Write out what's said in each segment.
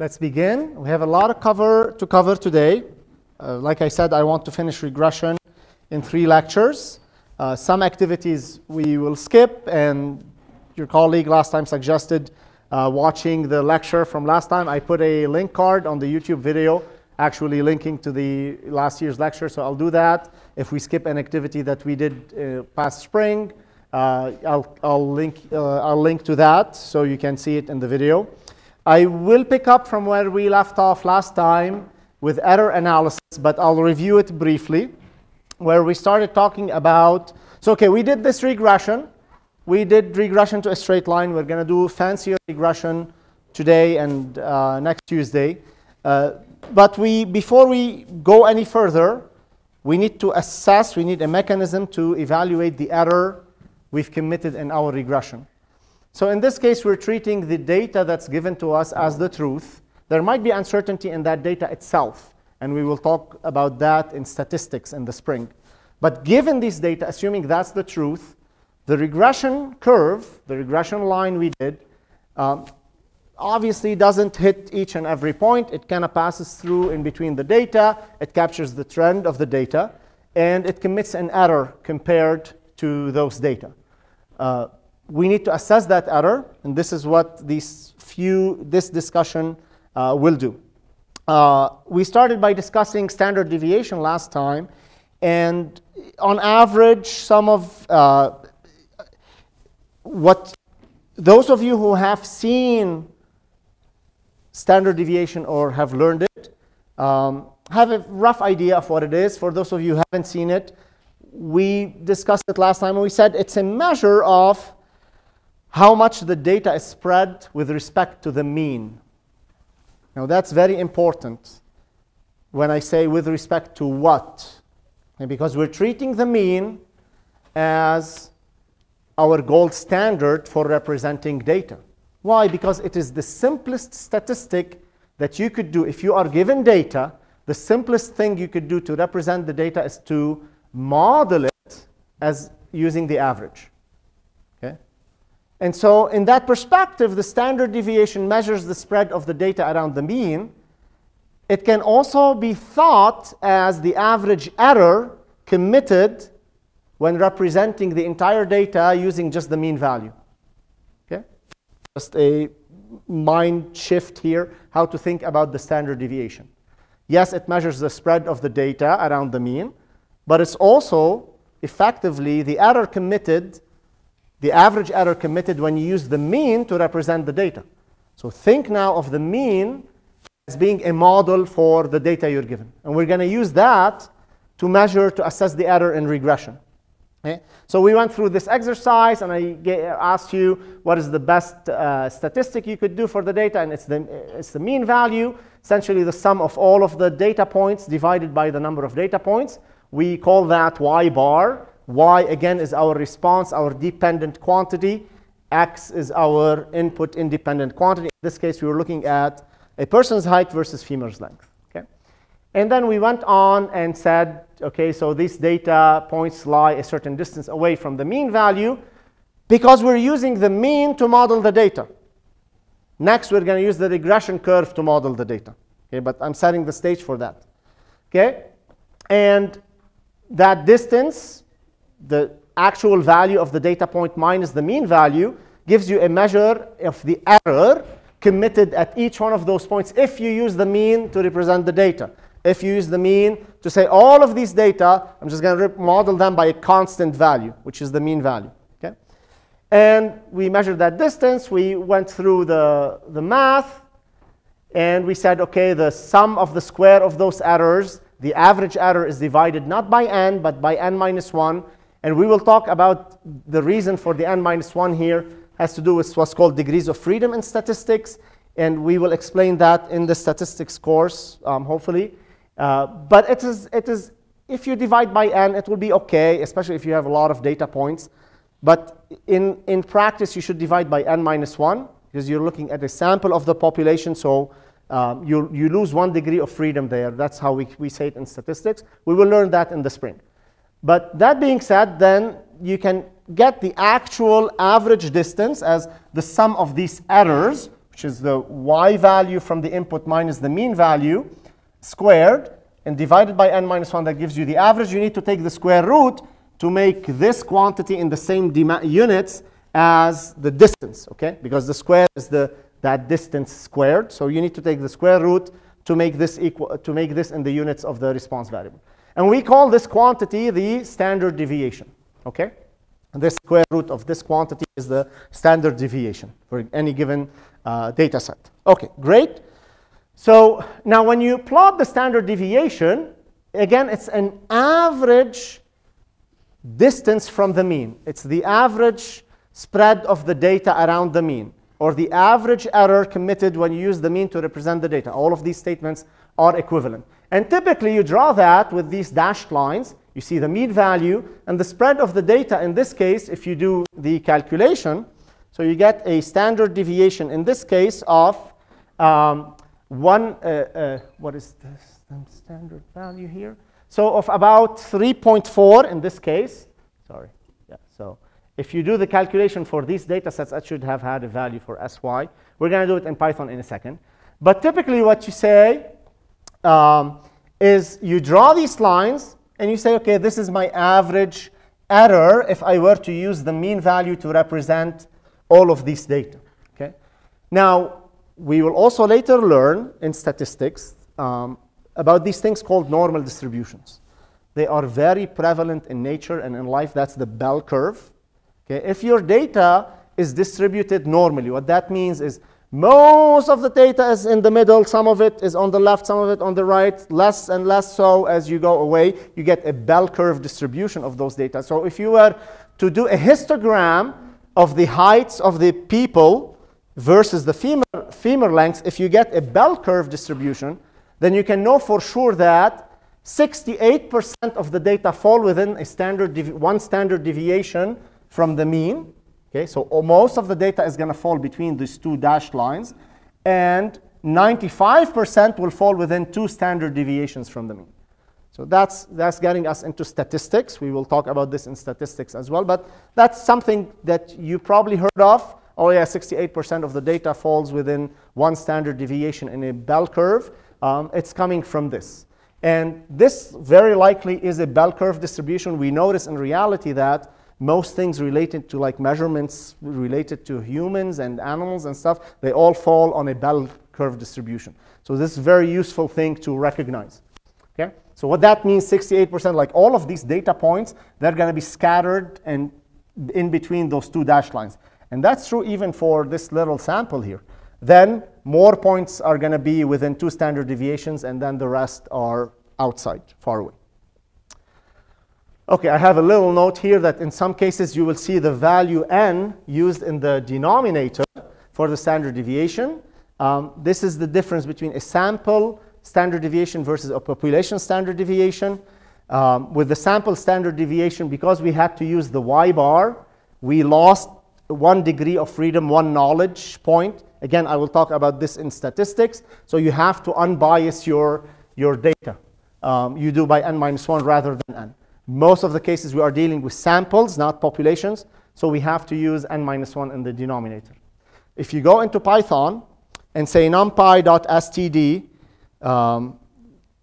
Let's begin. We have a lot of cover to cover today. Uh, like I said, I want to finish regression in three lectures. Uh, some activities we will skip, and your colleague last time suggested uh, watching the lecture from last time. I put a link card on the YouTube video actually linking to the last year's lecture, so I'll do that. If we skip an activity that we did uh, past spring, uh, I'll, I'll, link, uh, I'll link to that so you can see it in the video. I will pick up from where we left off last time with error analysis, but I'll review it briefly, where we started talking about, so okay, we did this regression. We did regression to a straight line. We're going to do fancier regression today and uh, next Tuesday. Uh, but we, before we go any further, we need to assess, we need a mechanism to evaluate the error we've committed in our regression. So in this case, we're treating the data that's given to us as the truth. There might be uncertainty in that data itself, and we will talk about that in statistics in the spring. But given these data, assuming that's the truth, the regression curve, the regression line we did, um, obviously doesn't hit each and every point. It kind of passes through in between the data. It captures the trend of the data, and it commits an error compared to those data. Uh, we need to assess that error, and this is what these few, this discussion uh, will do. Uh, we started by discussing standard deviation last time, and on average, some of uh, what those of you who have seen standard deviation or have learned it, um, have a rough idea of what it is. For those of you who haven't seen it, we discussed it last time and we said it's a measure of how much the data is spread with respect to the mean. Now that's very important when I say with respect to what. Because we're treating the mean as our gold standard for representing data. Why? Because it is the simplest statistic that you could do. If you are given data, the simplest thing you could do to represent the data is to model it as using the average. And so in that perspective, the standard deviation measures the spread of the data around the mean. It can also be thought as the average error committed when representing the entire data using just the mean value Okay? just a mind shift here, how to think about the standard deviation. Yes, it measures the spread of the data around the mean, but it's also effectively the error committed, the average error committed when you use the mean to represent the data. So think now of the mean as being a model for the data you're given. And we're going to use that to measure, to assess the error in regression. Okay? So we went through this exercise, and I asked you what is the best uh, statistic you could do for the data, and it's the, it's the mean value, essentially the sum of all of the data points divided by the number of data points. We call that y bar. Y, again, is our response, our dependent quantity. X is our input independent quantity. In this case, we were looking at a person's height versus femur's length. Okay? And then we went on and said, okay, so these data points lie a certain distance away from the mean value because we're using the mean to model the data. Next, we're going to use the regression curve to model the data. Okay, but I'm setting the stage for that. Okay? And that distance, the actual value of the data point minus the mean value, gives you a measure of the error committed at each one of those points if you use the mean to represent the data if you use the mean to say all of these data, I'm just going to model them by a constant value, which is the mean value. Okay? And we measured that distance. We went through the, the math. And we said, OK, the sum of the square of those errors, the average error is divided not by n, but by n minus 1. And we will talk about the reason for the n minus 1 here has to do with what's called degrees of freedom in statistics. And we will explain that in the statistics course, um, hopefully. Uh, but it is, it is, if you divide by n, it will be okay, especially if you have a lot of data points. But in, in practice, you should divide by n minus 1 because you're looking at a sample of the population. So um, you, you lose one degree of freedom there. That's how we, we say it in statistics. We will learn that in the spring. But that being said, then you can get the actual average distance as the sum of these errors, which is the y value from the input minus the mean value squared, and divided by n minus 1, that gives you the average. You need to take the square root to make this quantity in the same units as the distance, okay? Because the square is the, that distance squared. So you need to take the square root to make this equal, to make this in the units of the response variable. And we call this quantity the standard deviation, okay? The square root of this quantity is the standard deviation for any given uh, data set. Okay, great. So now when you plot the standard deviation, again, it's an average distance from the mean. It's the average spread of the data around the mean, or the average error committed when you use the mean to represent the data. All of these statements are equivalent. And typically, you draw that with these dashed lines. You see the mean value and the spread of the data. In this case, if you do the calculation, so you get a standard deviation in this case of um, one, uh, uh, what is the standard value here? So of about 3.4 in this case. Sorry. If you do the calculation for these data sets, that should have had a value for SY. We're going to do it in Python in a second. But typically what you say um, is you draw these lines and you say, okay, this is my average error if I were to use the mean value to represent all of these data. Okay? Now, we will also later learn in statistics um, about these things called normal distributions. They are very prevalent in nature and in life. That's the bell curve. Okay? If your data is distributed normally, what that means is most of the data is in the middle, some of it is on the left, some of it on the right, less and less so as you go away. You get a bell curve distribution of those data. So if you were to do a histogram of the heights of the people versus the femur, femur lengths, if you get a bell curve distribution, then you can know for sure that 68% of the data fall within a standard one standard deviation from the mean. Okay, so most of the data is going to fall between these two dashed lines, and 95% will fall within two standard deviations from the mean. So that's, that's getting us into statistics. We will talk about this in statistics as well, but that's something that you probably heard of. Oh yeah, 68% of the data falls within one standard deviation in a bell curve. Um, it's coming from this. And this very likely is a bell curve distribution. We notice in reality that most things related to like measurements related to humans and animals and stuff, they all fall on a bell curve distribution. So this is a very useful thing to recognize. Okay? So what that means, 68%, like all of these data points, they're going to be scattered and in between those two dashed lines. And that's true even for this little sample here. Then more points are going to be within two standard deviations, and then the rest are outside, far away. Okay, I have a little note here that in some cases you will see the value n used in the denominator for the standard deviation. Um, this is the difference between a sample standard deviation versus a population standard deviation. Um, with the sample standard deviation, because we had to use the y bar, we lost one degree of freedom, one knowledge point. Again, I will talk about this in statistics. So you have to unbias your, your data. Um, you do by n minus 1 rather than n. Most of the cases we are dealing with samples, not populations, so we have to use n minus 1 in the denominator. If you go into Python and say numpy.std, um,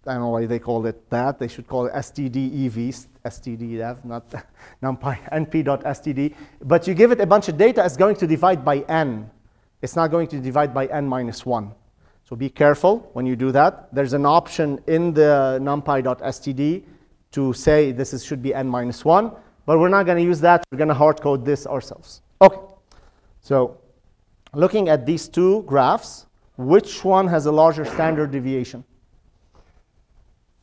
I don't know why they call it that. They should call it stdev, stddev, not numpy, np.std. But you give it a bunch of data, it's going to divide by n. It's not going to divide by n minus 1. So be careful when you do that. There's an option in the numpy.std to say this is, should be n minus 1, but we're not going to use that. We're going to hard code this ourselves. Okay, so looking at these two graphs, which one has a larger standard deviation?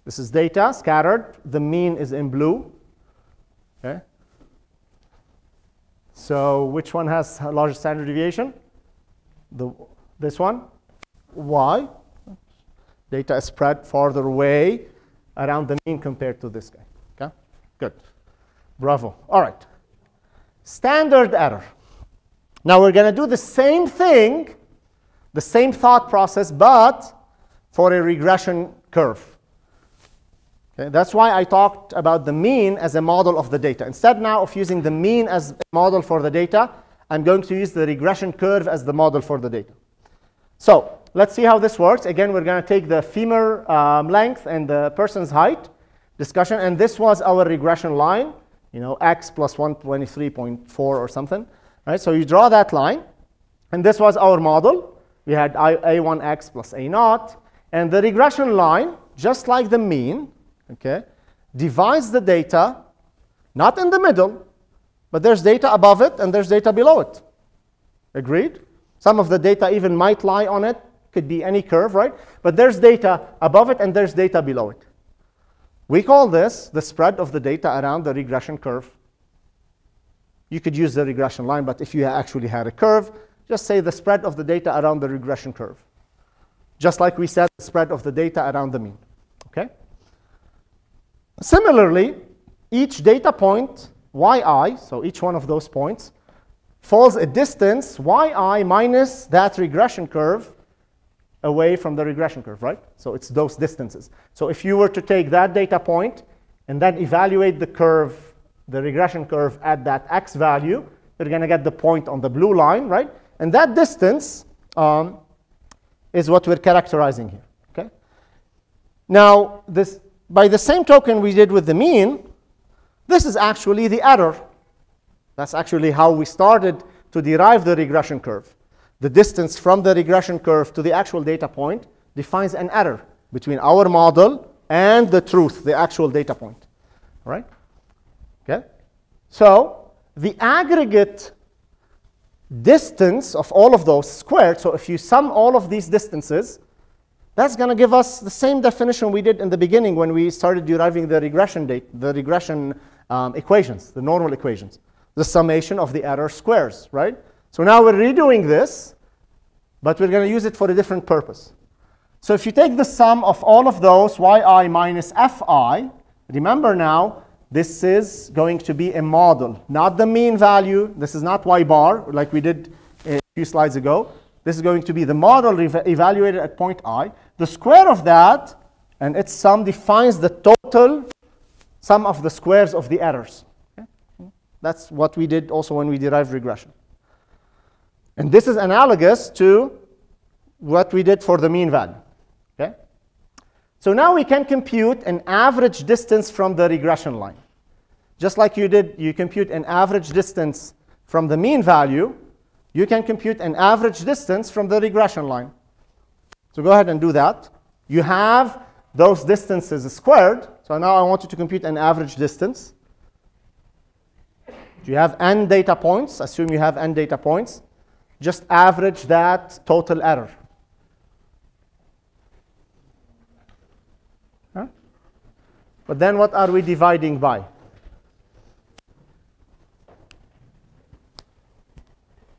This is data scattered. The mean is in blue. Okay. So which one has a larger standard deviation? The, this one. Why? Data is spread farther away around the mean compared to this guy. Okay? Good. Bravo. All right. Standard error. Now we're going to do the same thing, the same thought process, but for a regression curve. Okay? That's why I talked about the mean as a model of the data. Instead now of using the mean as a model for the data, I'm going to use the regression curve as the model for the data. So let's see how this works. Again, we're going to take the femur um, length and the person's height discussion. And this was our regression line, you know, x plus 123.4 or something. Right? So you draw that line. And this was our model. We had a1x plus a0. And the regression line, just like the mean, okay, divides the data, not in the middle, but there's data above it and there's data below it. Agreed? Some of the data even might lie on it, could be any curve, right? But there's data above it and there's data below it. We call this the spread of the data around the regression curve. You could use the regression line, but if you actually had a curve, just say the spread of the data around the regression curve. Just like we said, the spread of the data around the mean. Okay? Similarly, each data point, yi, so each one of those points, falls a distance yi minus that regression curve away from the regression curve, right? So it's those distances. So if you were to take that data point and then evaluate the curve, the regression curve at that x value, you're going to get the point on the blue line, right? And that distance um, is what we're characterizing here, okay? Now, this, by the same token we did with the mean, this is actually the error. That's actually how we started to derive the regression curve the distance from the regression curve to the actual data point defines an error between our model and the truth, the actual data point. Right? Okay? So the aggregate distance of all of those squared, so if you sum all of these distances, that's going to give us the same definition we did in the beginning when we started deriving the regression date, the regression um, equations, the normal equations, the summation of the error squares, right? So now we're redoing this, but we're going to use it for a different purpose. So if you take the sum of all of those, yi minus fi, remember now, this is going to be a model, not the mean value. This is not y bar, like we did a few slides ago. This is going to be the model evaluated at point i. The square of that and its sum defines the total sum of the squares of the errors. Okay? That's what we did also when we derived regression. And this is analogous to what we did for the mean value. Okay? So now we can compute an average distance from the regression line. Just like you did, you compute an average distance from the mean value, you can compute an average distance from the regression line. So go ahead and do that. You have those distances squared. So now I want you to compute an average distance. You have n data points. Assume you have n data points just average that total error. Huh? But then what are we dividing by?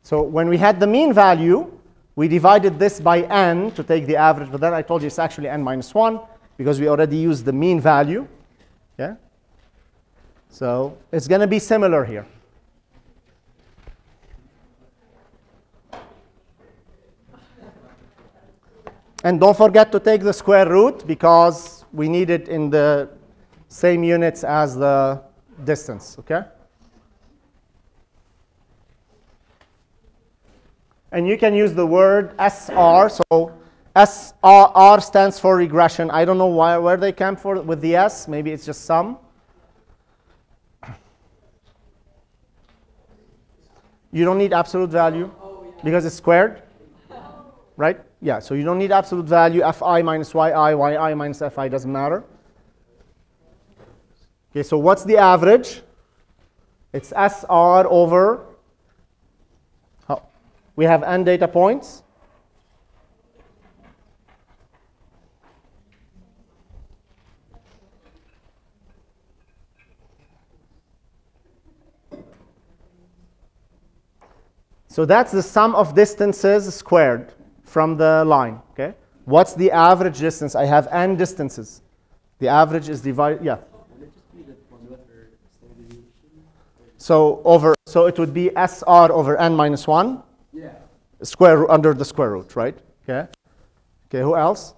So when we had the mean value, we divided this by n to take the average, but then I told you it's actually n minus 1 because we already used the mean value. Yeah? So it's going to be similar here. And don't forget to take the square root because we need it in the same units as the distance, okay? And you can use the word SR. So SR stands for regression. I don't know why, where they came for with the S. Maybe it's just sum. You don't need absolute value because it's squared, right? Yeah, so you don't need absolute value. fi minus yi, yi minus fi doesn't matter. Okay, so what's the average? It's SR over, oh, we have n data points. So that's the sum of distances squared from the line. Okay, what's the average distance? I have n distances. The average is divided. Yeah. So over, so it would be SR over n minus one. Yeah. Square under the square root, right? Okay. Okay. Who else?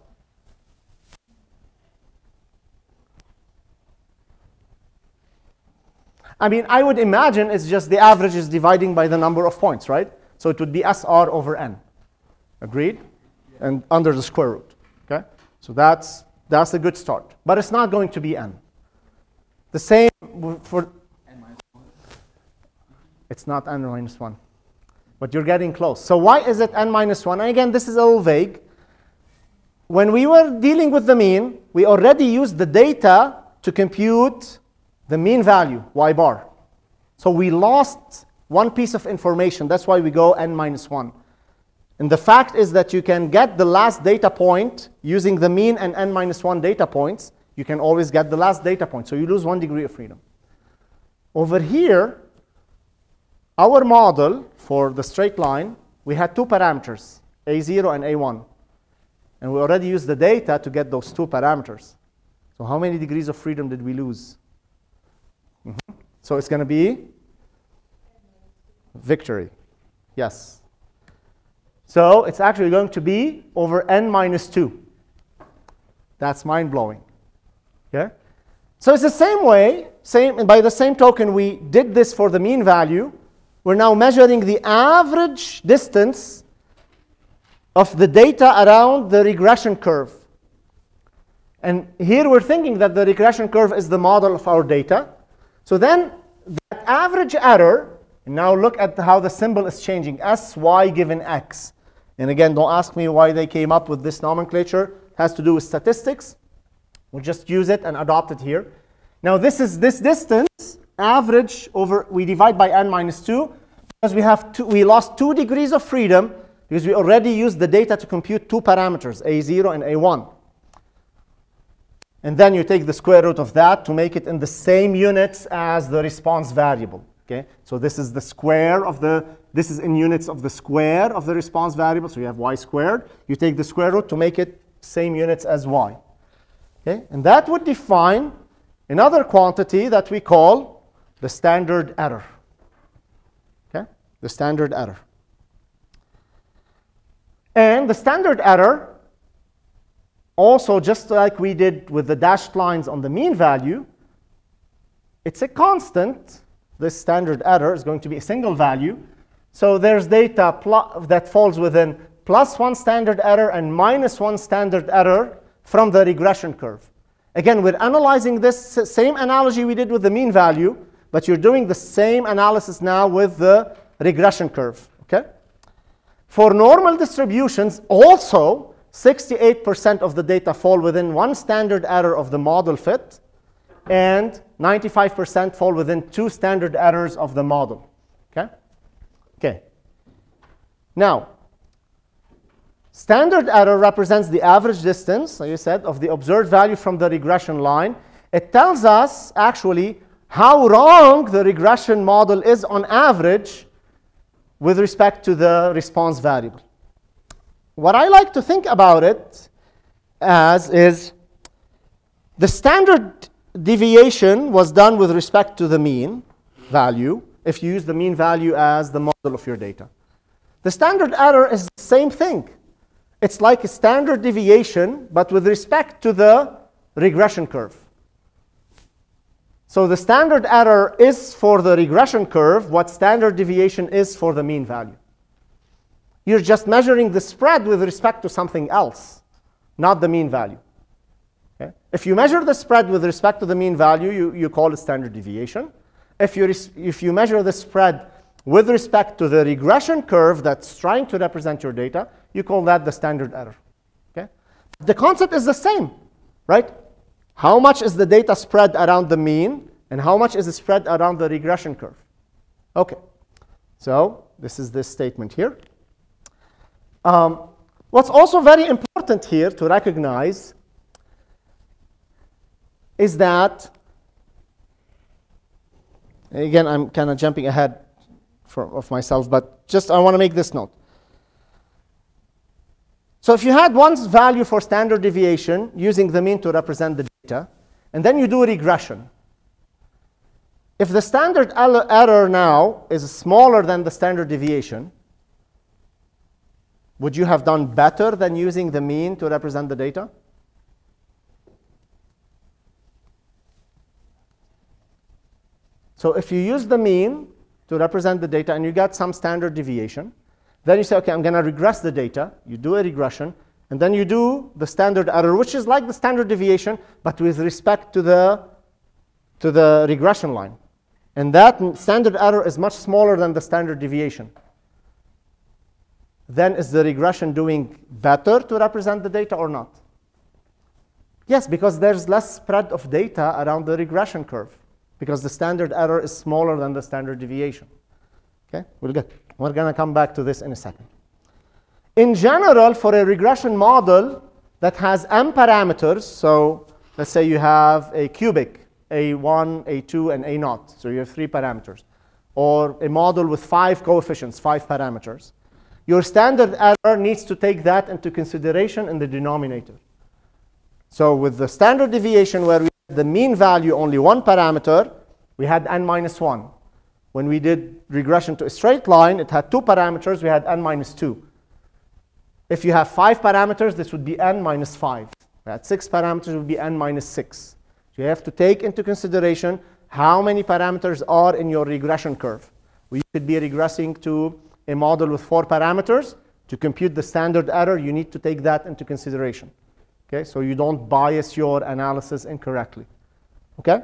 I mean, I would imagine it's just the average is dividing by the number of points, right? So it would be SR over n. Agreed? and under the square root. Okay? So that's, that's a good start. But it's not going to be n. The same for, it's not n minus 1. But you're getting close. So why is it n minus 1? And again, this is a little vague. When we were dealing with the mean, we already used the data to compute the mean value, y bar. So we lost one piece of information. That's why we go n minus 1. And the fact is that you can get the last data point using the mean and n minus 1 data points. You can always get the last data point. So you lose one degree of freedom. Over here, our model for the straight line, we had two parameters, a0 and a1. And we already used the data to get those two parameters. So how many degrees of freedom did we lose? Mm -hmm. So it's going to be victory. Yes. So it's actually going to be over n minus 2. That's mind-blowing. Okay? So it's the same way, same, by the same token, we did this for the mean value. We're now measuring the average distance of the data around the regression curve. And here we're thinking that the regression curve is the model of our data. So then that average error, now look at how the symbol is changing, sy given x. And again, don't ask me why they came up with this nomenclature. It has to do with statistics. We'll just use it and adopt it here. Now this is this distance, average over, we divide by n minus 2, because we, have two, we lost 2 degrees of freedom because we already used the data to compute two parameters, a0 and a1. And then you take the square root of that to make it in the same units as the response variable. Okay? So this is the square of the, this is in units of the square of the response variable. So you have y squared. You take the square root to make it same units as y. Okay? And that would define another quantity that we call the standard error. Okay? The standard error. And the standard error also, just like we did with the dashed lines on the mean value, it's a constant. This standard error is going to be a single value. So there's data that falls within plus one standard error and minus one standard error from the regression curve. Again, we're analyzing this same analogy we did with the mean value, but you're doing the same analysis now with the regression curve. Okay? For normal distributions, also, 68% of the data fall within one standard error of the model fit, and 95% fall within two standard errors of the model. Okay? Now, standard error represents the average distance, like you said, of the observed value from the regression line. It tells us, actually, how wrong the regression model is on average with respect to the response variable. What I like to think about it as is the standard deviation was done with respect to the mean value if you use the mean value as the model of your data. The standard error is the same thing. It's like a standard deviation, but with respect to the regression curve. So the standard error is for the regression curve what standard deviation is for the mean value. You're just measuring the spread with respect to something else, not the mean value. Okay? If you measure the spread with respect to the mean value, you, you call it standard deviation. If you, if you measure the spread with respect to the regression curve that's trying to represent your data, you call that the standard error. Okay? The concept is the same, right? How much is the data spread around the mean, and how much is it spread around the regression curve? Okay, so this is this statement here. Um, what's also very important here to recognize is that, again, I'm kind of jumping ahead for, of myself, but just I want to make this note. So if you had one value for standard deviation using the mean to represent the data, and then you do a regression, if the standard error now is smaller than the standard deviation, would you have done better than using the mean to represent the data? So if you use the mean to represent the data and you get some standard deviation, then you say, okay, I'm going to regress the data. You do a regression. And then you do the standard error, which is like the standard deviation, but with respect to the, to the regression line. And that standard error is much smaller than the standard deviation. Then is the regression doing better to represent the data or not? Yes, because there's less spread of data around the regression curve because the standard error is smaller than the standard deviation. Okay, we'll get, we're going to come back to this in a second. In general, for a regression model that has m parameters, so let's say you have a cubic, a1, a2, and a0, so you have three parameters, or a model with five coefficients, five parameters, your standard error needs to take that into consideration in the denominator. So with the standard deviation where we the mean value only one parameter, we had n minus 1. When we did regression to a straight line, it had two parameters, we had n minus 2. If you have five parameters, this would be n minus 5. We had six parameters, would be n minus 6. So you have to take into consideration how many parameters are in your regression curve. We could be regressing to a model with four parameters. To compute the standard error, you need to take that into consideration. Okay, so you don't bias your analysis incorrectly. Okay?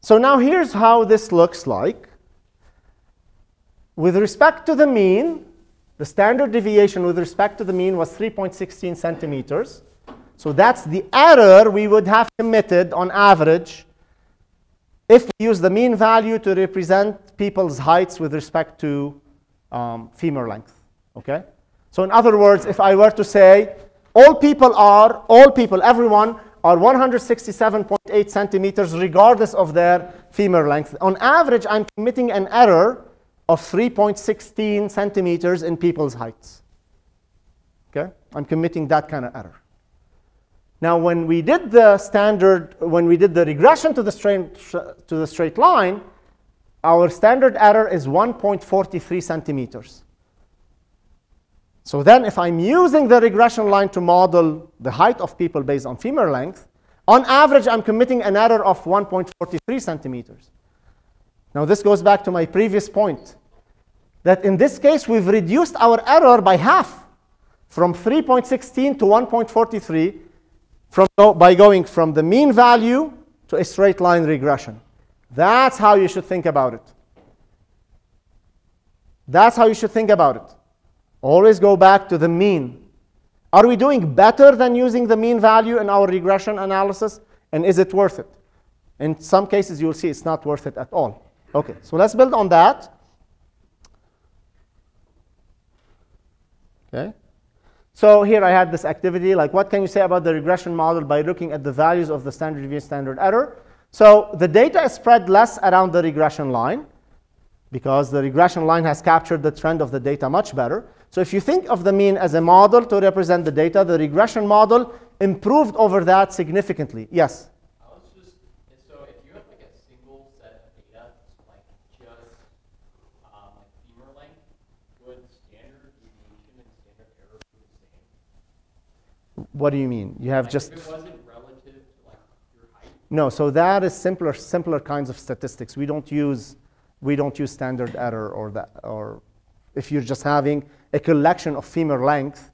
So now here's how this looks like. With respect to the mean, the standard deviation with respect to the mean was 3.16 centimeters. So that's the error we would have committed on average if we use the mean value to represent people's heights with respect to um, femur length. Okay? So in other words, if I were to say all people are, all people, everyone, are 167.8 centimeters regardless of their femur length. On average, I'm committing an error of 3.16 centimeters in people's heights. Okay? I'm committing that kind of error. Now, when we did the standard, when we did the regression to the straight, to the straight line, our standard error is 1.43 centimeters. So then if I'm using the regression line to model the height of people based on femur length, on average, I'm committing an error of 1.43 centimeters. Now this goes back to my previous point, that in this case, we've reduced our error by half, from 3.16 to 1.43, from, by going from the mean value to a straight line regression. That's how you should think about it. That's how you should think about it. Always go back to the mean. Are we doing better than using the mean value in our regression analysis? And is it worth it? In some cases, you'll see it's not worth it at all. Okay, so let's build on that. Okay. So here I had this activity, like what can you say about the regression model by looking at the values of the standard deviation standard error? So the data is spread less around the regression line because the regression line has captured the trend of the data much better. So if you think of the mean as a model to represent the data, the regression model improved over that significantly. Yes? Just, so if you have like a single set of data, like just um, femur length, would standard deviation and standard error be the same? What do you mean? You have Like, just... If it wasn't relative to like your height? No, so that is simpler, simpler kinds of statistics. We don't use, we don't use standard error or that, or if you're just having a collection of femur length,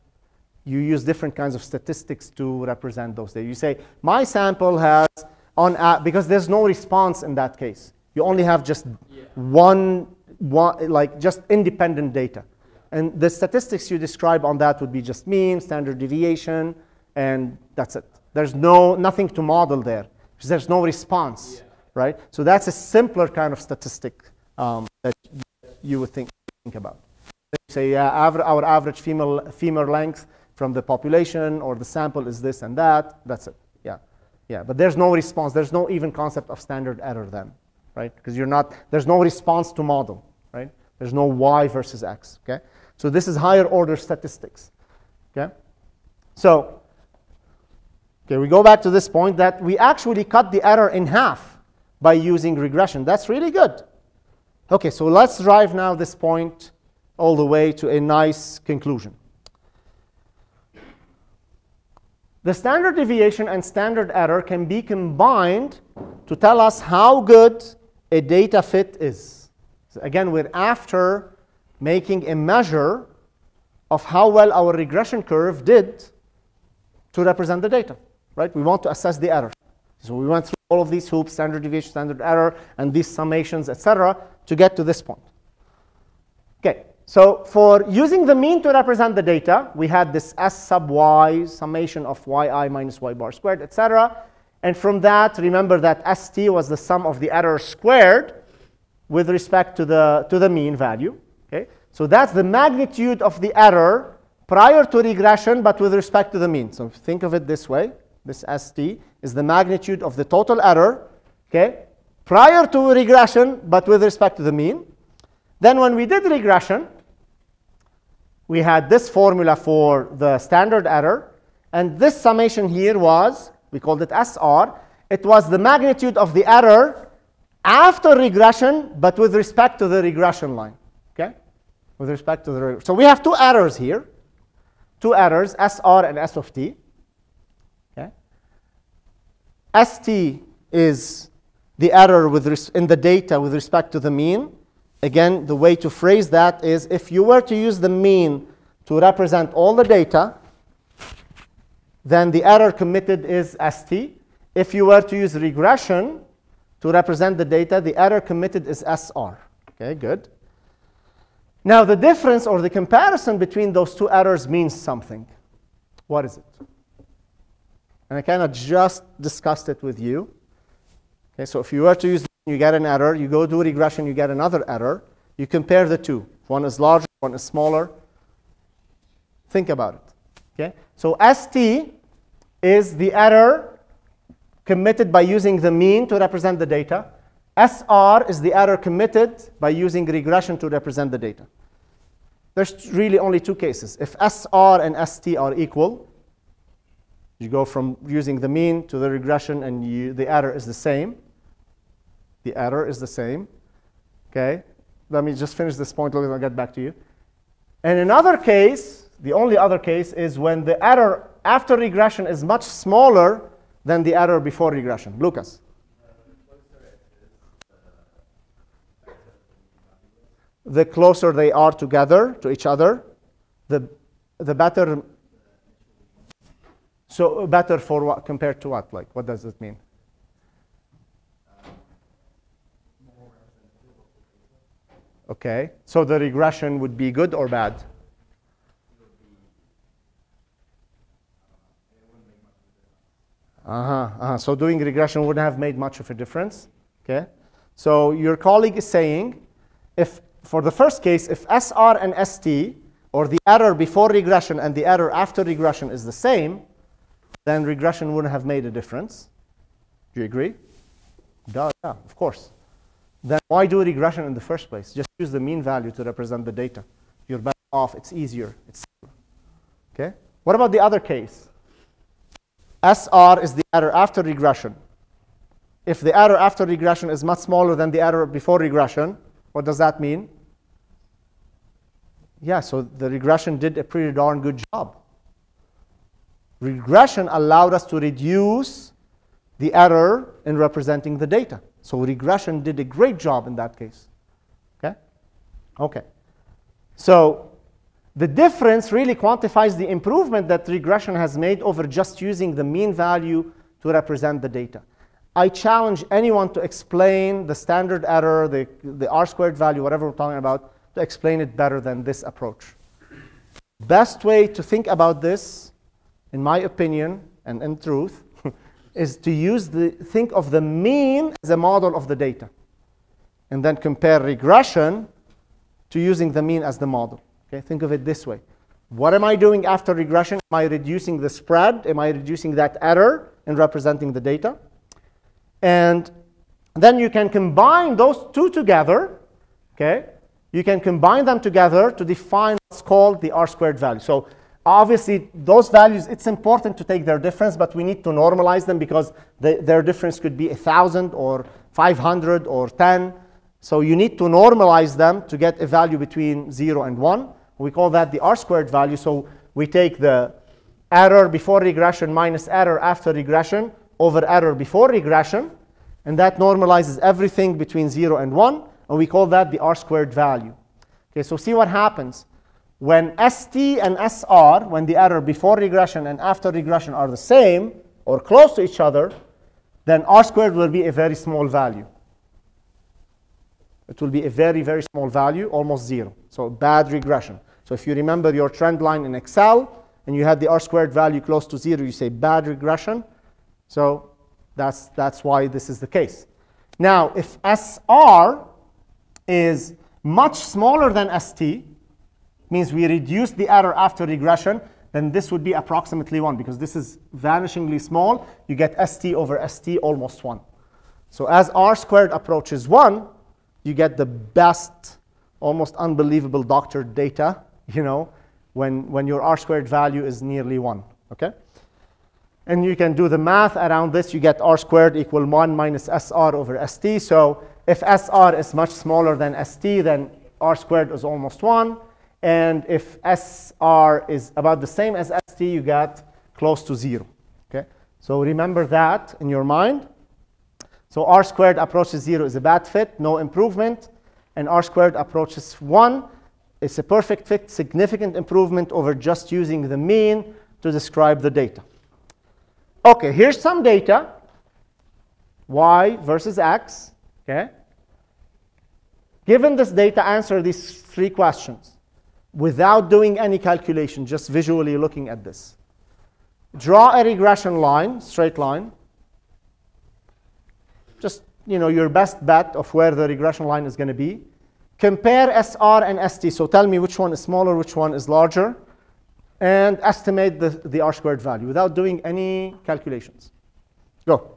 you use different kinds of statistics to represent those data. You say, my sample has, on because there's no response in that case. You only have just Yeah. one, one, like just independent data. And the statistics you describe on that would be just mean, standard deviation, and that's it. There's no, nothing to model there because there's no response, Yeah. right? So that's a simpler kind of statistic um, that you would think, think about. Say, yeah, aver- our average female, femur length from the population or the sample is this and that. That's it. Yeah, yeah. But there's no response. There's no even concept of standard error then, right? Because you're not. There's no response to model, right? There's no y versus x. Okay. So this is higher order statistics. Okay. So. Okay, we go back to this point that we actually cut the error in half by using regression. That's really good. Okay, so let's drive now this point all the way to a nice conclusion. The standard deviation and standard error can be combined to tell us how good a data fit is. So again, we're after making a measure of how well our regression curve did to represent the data, right? We want to assess the error. So we went through all of these hoops, standard deviation, standard error, and these summations, etc., to get to this point. So for using the mean to represent the data, we had this S sub y, summation of yi minus y bar squared, etc. And from that, remember that ST was the sum of the error squared with respect to the, to the mean value. Okay? So that's the magnitude of the error prior to regression, but with respect to the mean. So think of it this way. This ST is the magnitude of the total error, okay, prior to regression, but with respect to the mean. Then when we did regression, we had this formula for the standard error, and this summation here was, we called it SR, it was the magnitude of the error after regression, but with respect to the regression line, okay? With respect to the, so we have two errors here, two errors, SR and S of t, okay? ST is the error with in the data with respect to the mean, Again, the way to phrase that is if you were to use the mean to represent all the data, then the error committed is ST. If you were to use regression to represent the data, the error committed is SR. Okay, good. Now, the difference or the comparison between those two errors means something. What is it? And I kind of just discussed it with you. Okay, so if you were to use you get an error. You go do regression, you get another error. You compare the two. One is larger, one is smaller. Think about it. Okay? So ST is the error committed by using the mean to represent the data. SR is the error committed by using regression to represent the data. There's really only two cases. If SR and ST are equal, you go from using the mean to the regression and you, the error is the same. The error is the same. Okay? Let me just finish this point, I'll get back to you. And another case, the only other case, is when the error after regression is much smaller than the error before regression. Lucas. The closer they are together to each other, the, the better. So better for what compared to what? Like, what does it mean? Okay, so the regression would be good or bad? Uh-huh, uh-huh. So doing regression wouldn't have made much of a difference. Okay. So your colleague is saying, if for the first case, if SR and ST, or the error before regression and the error after regression is the same, then regression wouldn't have made a difference. Do you agree? Duh, yeah, of course then why do regression in the first place? Just use the mean value to represent the data. You're better off. It's easier. It's simpler. Okay? What about the other case? SR is the error after regression. If the error after regression is much smaller than the error before regression, what does that mean? Yeah, so the regression did a pretty darn good job. Regression allowed us to reduce the error in representing the data. So regression did a great job in that case. Okay? Okay. So the difference really quantifies the improvement that regression has made over just using the mean value to represent the data. I challenge anyone to explain the standard error, the, the R squared value, whatever we're talking about, to explain it better than this approach. Best way to think about this, in my opinion, and in truth, is to use the, think of the mean as a model of the data. And then compare regression to using the mean as the model. Okay, think of it this way. What am I doing after regression? Am I reducing the spread? Am I reducing that error in representing the data? And then you can combine those two together, okay? You can combine them together to define what's called the R squared value. So Obviously, those values, it's important to take their difference, but we need to normalize them because they, their difference could be 1,000 or 500 or 10. So you need to normalize them to get a value between 0 and 1. We call that the R squared value. So we take the error before regression minus error after regression over error before regression. And that normalizes everything between 0 and 1. And we call that the R squared value. Okay, so see what happens when ST and SR, when the error before regression and after regression are the same or close to each other, then R squared will be a very small value. It will be a very, very small value, almost zero. So bad regression. So if you remember your trend line in Excel and you had the R squared value close to zero, you say bad regression. So that's, that's why this is the case. Now, if SR is much smaller than ST, means we reduce the error after regression, then this would be approximately 1 because this is vanishingly small. You get ST over ST almost 1. So as R squared approaches 1, you get the best, almost unbelievable doctored data, you know, when, when your R squared value is nearly 1, okay? And you can do the math around this. You get R squared equal 1 minus SR over ST. So if SR is much smaller than ST, then R squared is almost 1. And if SR is about the same as ST, you get close to 0. Okay? So remember that in your mind. So R squared approaches 0 is a bad fit, no improvement. And R squared approaches 1 is a perfect fit, significant improvement over just using the mean to describe the data. Okay, here's some data. Y versus X. Okay. Given this data, answer these three questions without doing any calculation, just visually looking at this. Draw a regression line, straight line. Just you know your best bet of where the regression line is going to be. Compare SR and ST. So tell me which one is smaller, which one is larger, and estimate the, the R squared value without doing any calculations. Go.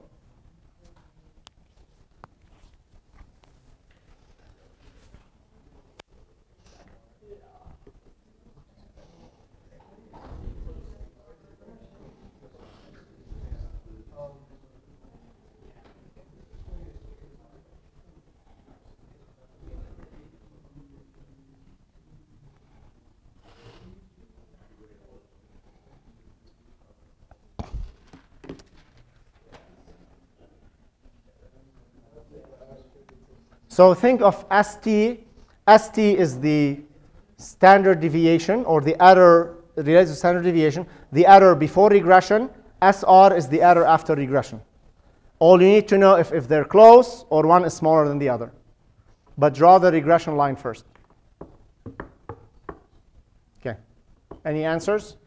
So think of ST. ST is the standard deviation or the error related to standard deviation. The error before regression. SR is the error after regression. All you need to know if, if they're close or one is smaller than the other. But draw the regression line first. Okay. Any answers?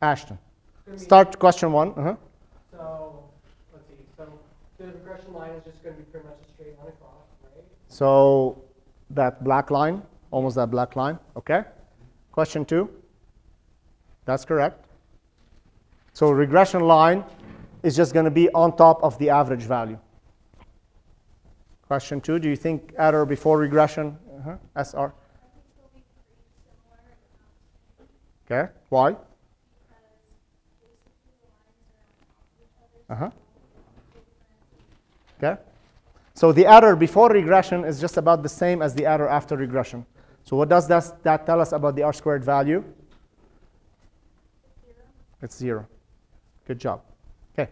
Ashton. Start question one. Uh -huh. the regression line is just going to be pretty much a straight line across, right? So that black line, almost that black line, okay? Question two. That's correct. So regression line is just going to be on top of the average value. Question two, do you think error before regression, uh -huh, SR? Okay, why? Uh-huh. Okay? So the error before regression is just about the same as the error after regression. So what does that, that tell us about the R squared value? Zero. It's zero. Good job. Okay.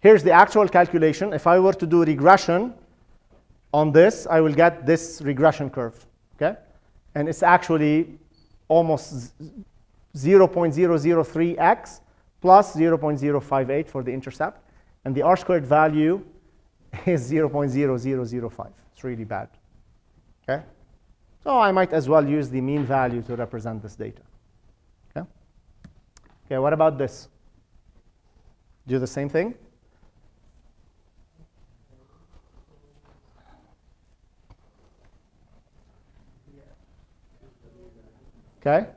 Here's the actual calculation. If I were to do regression on this, I will get this regression curve. Okay? And it's actually almost 0.003x plus 0.058 for the intercept. And the R squared value is 0.0005. It's really bad. Okay? So I might as well use the mean value to represent this data. Okay? Okay, what about this? Do the same thing? Okay?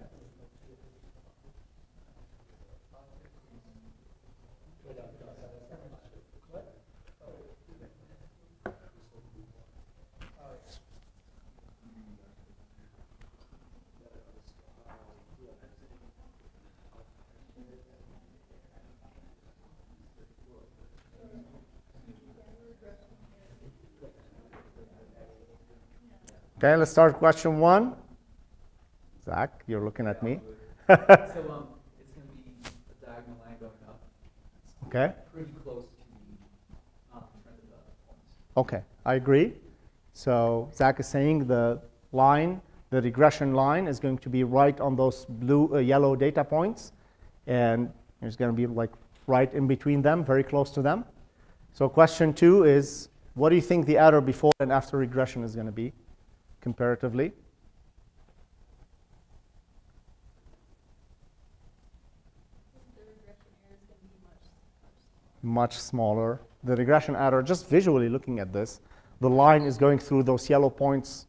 Okay, let's start question one. Zach, you're looking at me. so um, it's going to be a diagonal line going up. Okay. Pretty close to the um, trend of the points. Okay, I agree. So Zach is saying the line, the regression line, is going to be right on those blue, uh, yellow data points, and it's going to be like right in between them, very close to them. So question two is, what do you think the error before and after regression is going to be, comparatively? The regression error is going to be much, much much smaller. The regression error, just visually looking at this, the line is going through those yellow points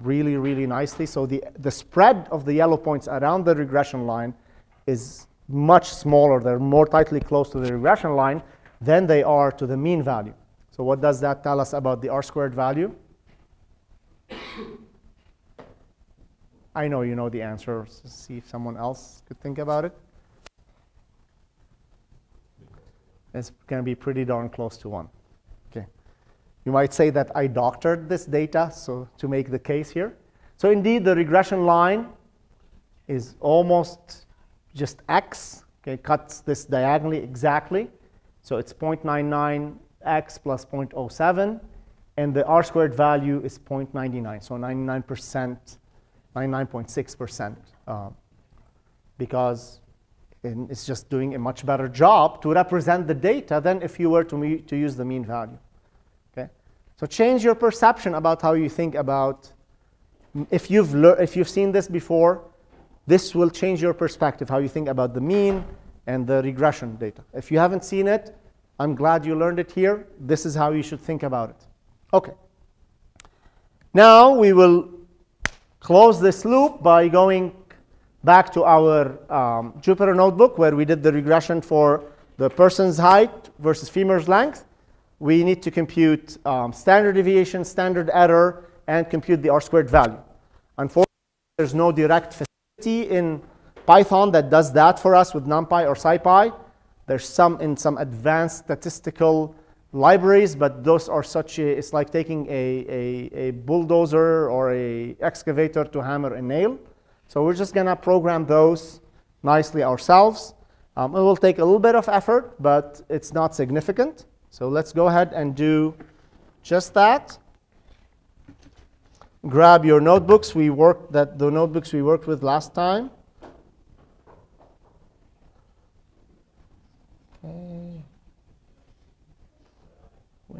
really, really nicely. So the, the spread of the yellow points around the regression line is much smaller. They're more tightly close to the regression line than they are to the mean value. So what does that tell us about the R squared value? I know you know the answer. So see if someone else could think about it. It's going to be pretty darn close to 1. Okay. You might say that I doctored this data so to make the case here. So indeed, the regression line is almost just x. Okay, cuts this diagonally exactly. So it's 0.99x plus 0.07, and the r squared value is 0.99, so 99%, 99.6%, uh, because it's just doing a much better job to represent the data than if you were to, to use the mean value. Okay? So change your perception about how you think about, if you've, if you've seen this before, this will change your perspective, how you think about the mean and the regression data. If you haven't seen it, I'm glad you learned it here. This is how you should think about it. Okay. Now we will close this loop by going back to our um, Jupyter notebook where we did the regression for the person's height versus femur's length. We need to compute um, standard deviation, standard error, and compute the R squared value. Unfortunately, there's no direct facility in Python that does that for us with NumPy or SciPy. There's some in some advanced statistical libraries, but those are such a, it's like taking a, a, a bulldozer or a excavator to hammer a nail. So we're just gonna program those nicely ourselves. Um, it will take a little bit of effort, but it's not significant. So let's go ahead and do just that. Grab your notebooks. We worked that the notebooks we worked with last time.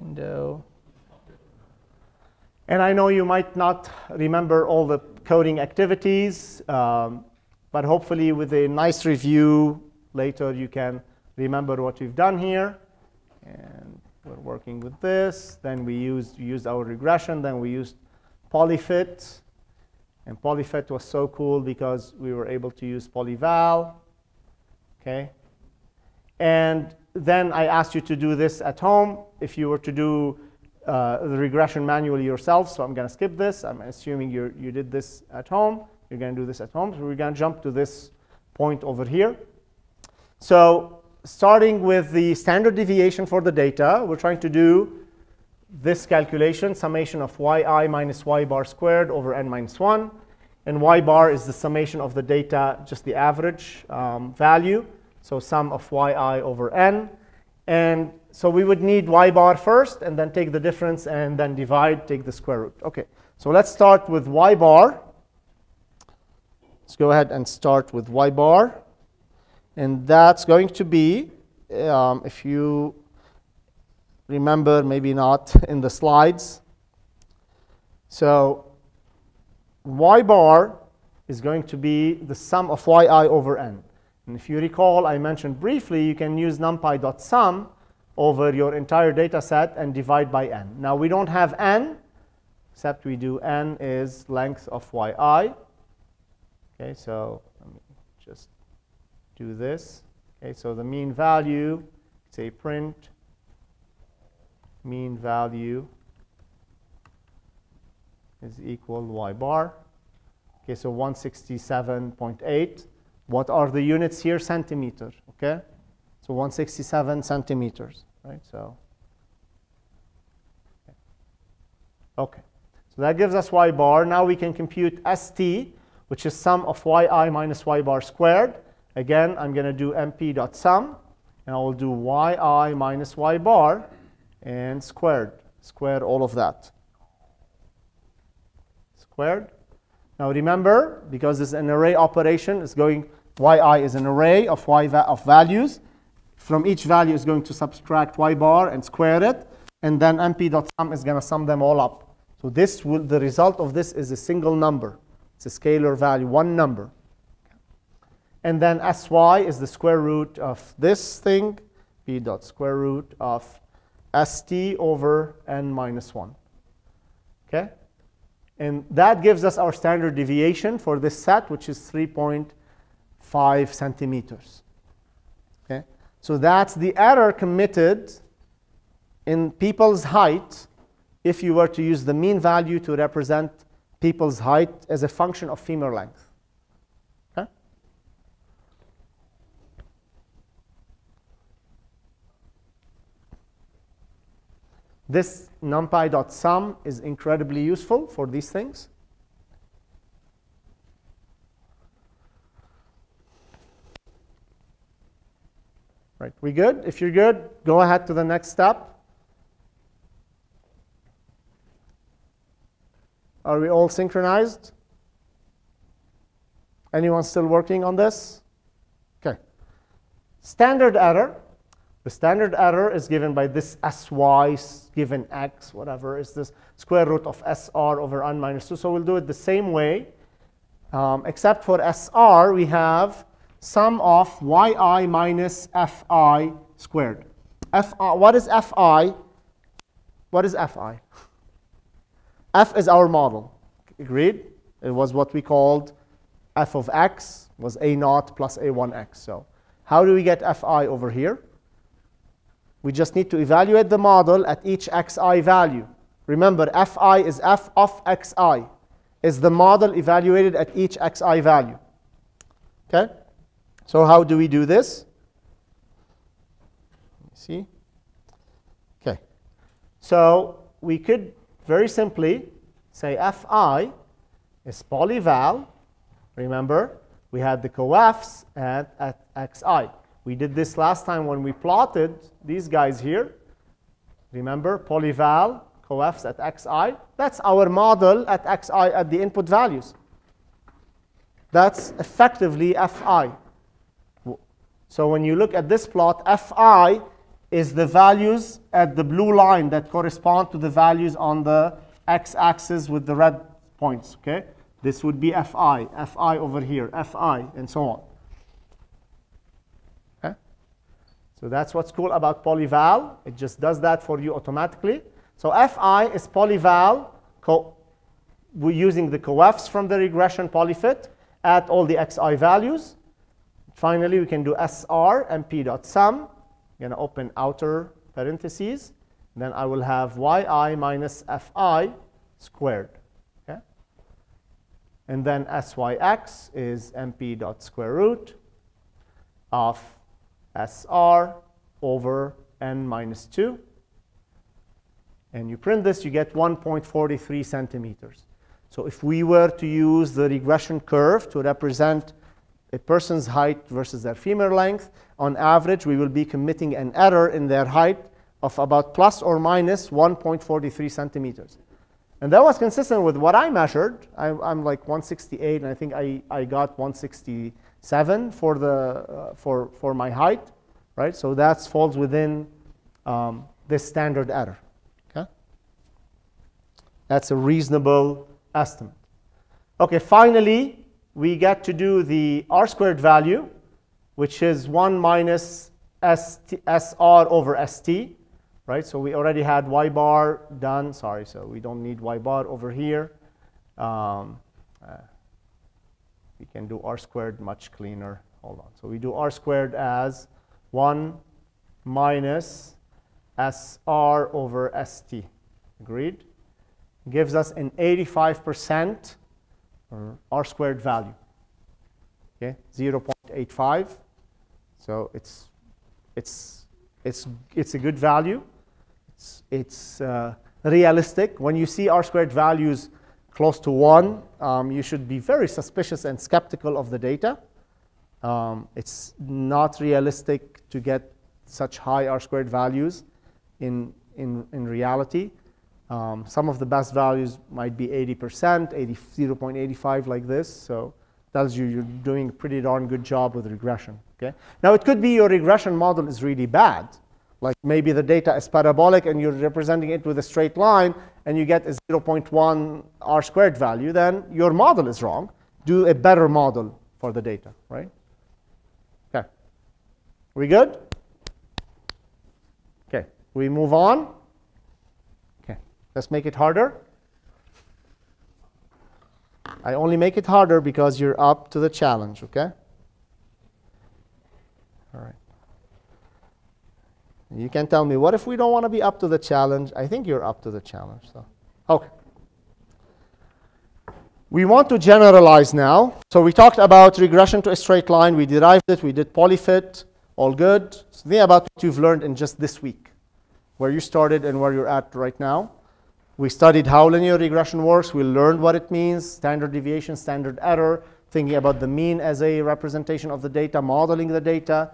Window. And I know you might not remember all the coding activities, um, but hopefully with a nice review later you can remember what we've done here. And we're working with this. Then we used, used our regression. Then we used polyfit. And polyfit was so cool because we were able to use polyval. Okay. And then I asked you to do this at home. If you were to do uh, the regression manually yourself, so I'm going to skip this. I'm assuming you you did this at home. You're going to do this at home. So we're going to jump to this point over here. So starting with the standard deviation for the data, we're trying to do this calculation, summation of yi minus y bar squared over n minus 1. And y bar is the summation of the data, just the average um, value. So sum of yi over n. And so we would need y bar first, and then take the difference, and then divide, take the square root. OK, so let's start with y bar. Let's go ahead and start with y bar. And that's going to be, um, if you remember, maybe not in the slides. So y bar is going to be the sum of yi over n. And if you recall, I mentioned briefly, you can use numpy.sum over your entire data set and divide by n. Now, we don't have n, except we do n is length of yi. Okay, so let me just do this. Okay, so the mean value, say print mean value is equal to y bar. Okay, so 167.8. What are the units here? Centimeter, okay? So 167 centimeters, right? So, okay. So that gives us y bar. Now we can compute st, which is sum of yi minus y bar squared. Again, I'm going to do np.sum, and I will do yi minus y bar and squared, square all of that. squared. Now remember, because it's an array operation, it's going, yi is an array of, y va of values. From each value is going to subtract y bar and square it, and then np.sum is going to sum them all up. So this will, the result of this is a single number. It's a scalar value, one number. And then sy is the square root of this thing, p dot square root of st over n minus 1. Okay? And that gives us our standard deviation for this set, which is 3.5 centimeters. Okay? So that's the error committed in people's height if you were to use the mean value to represent people's height as a function of femur length. Okay? This numpy.sum is incredibly useful for these things. Right, we good? If you're good, go ahead to the next step. Are we all synchronized? Anyone still working on this? Okay. Standard error. The standard error is given by this sy given x, whatever, is this square root of sr over n minus 2. So we'll do it the same way, um, except for sr, we have sum of yi minus fi squared. Fi, uh, what is fi? What is fi? f is our model. Agreed? It was what we called f of x was a naught plus a1x. So how do we get fi over here? We just need to evaluate the model at each xi value. Remember, fi is f of xi, is the model evaluated at each xi value. Okay? So how do we do this? Let me see? Okay. So we could very simply say fi is polyval. Remember, we had the coefs at, at xi. We did this last time when we plotted these guys here. Remember, polyval, coefs at xi. That's our model at xi at the input values. That's effectively fi. So when you look at this plot, fi is the values at the blue line that correspond to the values on the x-axis with the red points. Okay, This would be fi, fi over here, fi, and so on. Okay? So that's what's cool about polyval. It just does that for you automatically. So fi is polyval we're using the coefs from the regression polyfit at all the xi values. Finally, we can do SR and P.sum. I'm going to open outer parentheses. Then I will have yi minus fi squared. Okay? And then syx is np dot square root of sr over n minus 2. And you print this, you get 1.43 centimeters. So if we were to use the regression curve to represent a person's height versus their femur length, on average, we will be committing an error in their height of about plus or minus 1.43 centimeters. And that was consistent with what I measured. I, am like 168, and I think I, I got 167 for, the, uh, for, for my height, right? So that falls within um, this standard error, okay? That's a reasonable estimate. Okay, finally, we get to do the r squared value, which is 1 minus ST, SR over ST, right? So we already had y bar done. Sorry, so we don't need y bar over here. Um, uh, we can do r squared much cleaner. Hold on. So we do r squared as 1 minus SR over ST. Agreed? Gives us an 85% r squared value. Okay, 0.85. So it's it's it's it's a good value. It's it's uh, realistic. When you see r squared values close to one, um, you should be very suspicious and skeptical of the data. Um, it's not realistic to get such high r squared values in in in reality. Um, some of the best values might be 80%, 80, 0.85 like this. So tells you you're doing a pretty darn good job with regression. Okay. Now it could be your regression model is really bad. Like maybe the data is parabolic and you're representing it with a straight line and you get a 0.1 r squared value, then your model is wrong. Do a better model for the data, right? Okay. We good? Okay. We move on. Let's make it harder. I only make it harder because you're up to the challenge, okay? All right. You can tell me, what if we don't want to be up to the challenge? I think you're up to the challenge. So, okay. We want to generalize now. So we talked about regression to a straight line. We derived it. We did polyfit. All good. So think about what you've learned in just this week, where you started and where you're at right now. We studied how linear regression works. We learned what it means, standard deviation, standard error, thinking about the mean as a representation of the data, modeling the data,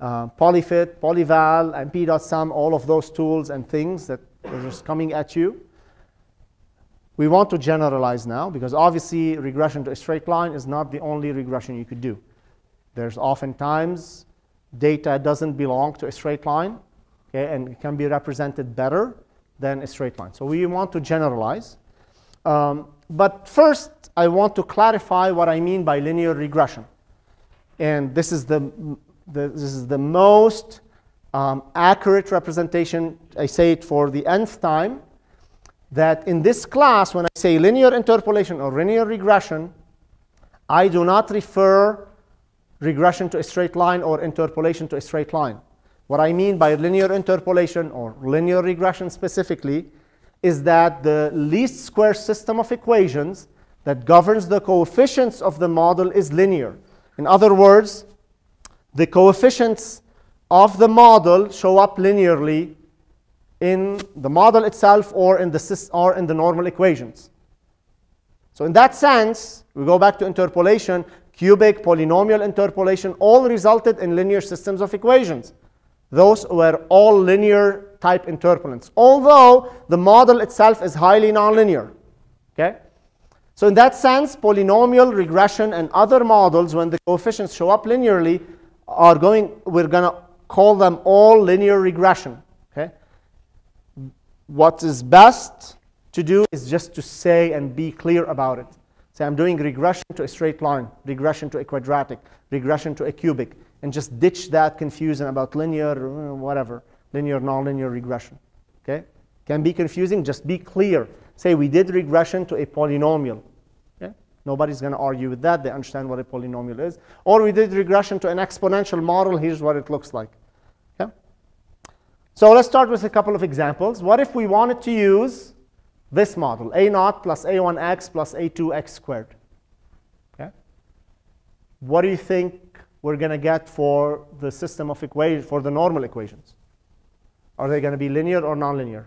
uh, polyfit, polyval, and p.sum, all of those tools and things that are just coming at you. We want to generalize now because obviously regression to a straight line is not the only regression you could do. There's oftentimes data doesn't belong to a straight line, okay, and it can be represented better than a straight line. So we want to generalize. Um, but first, I want to clarify what I mean by linear regression. And this is the, the this is the most um, accurate representation, I say it for the nth time, that in this class, when I say linear interpolation or linear regression, I do not refer regression to a straight line or interpolation to a straight line. What I mean by linear interpolation or linear regression specifically is that the least square system of equations that governs the coefficients of the model is linear. In other words, the coefficients of the model show up linearly in the model itself or in the, or in the normal equations. So in that sense, we go back to interpolation, cubic, polynomial interpolation, all resulted in linear systems of equations. Those were all linear type interpolants, although the model itself is highly nonlinear. Okay? So in that sense, polynomial regression and other models, when the coefficients show up linearly, are going, we're going to call them all linear regression. Okay? What is best to do is just to say and be clear about it. Say, I'm doing regression to a straight line, regression to a quadratic, regression to a cubic and just ditch that confusion about linear, uh, whatever, linear, nonlinear regression. Okay? Can be confusing, just be clear. Say we did regression to a polynomial. Okay? Nobody's going to argue with that. They understand what a polynomial is. Or we did regression to an exponential model. Here's what it looks like. Okay? So let's start with a couple of examples. What if we wanted to use this model, a naught plus a1x plus a2x squared? Okay? What do you think we're going to get for the system of equations, for the normal equations? Are they going to be linear or nonlinear?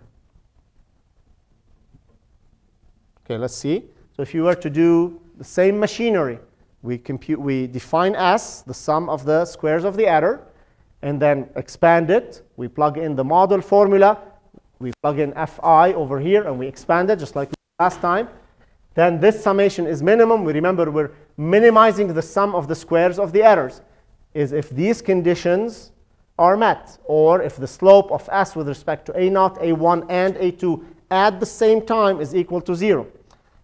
Okay, let's see. So if you were to do the same machinery, we compute, we define S, the sum of the squares of the adder, and then expand it. We plug in the model formula. We plug in Fi over here, and we expand it just like last time. Then this summation is minimum. We remember we're minimizing the sum of the squares of the errors is if these conditions are met, or if the slope of s with respect to a naught, a1, and a2 at the same time is equal to 0.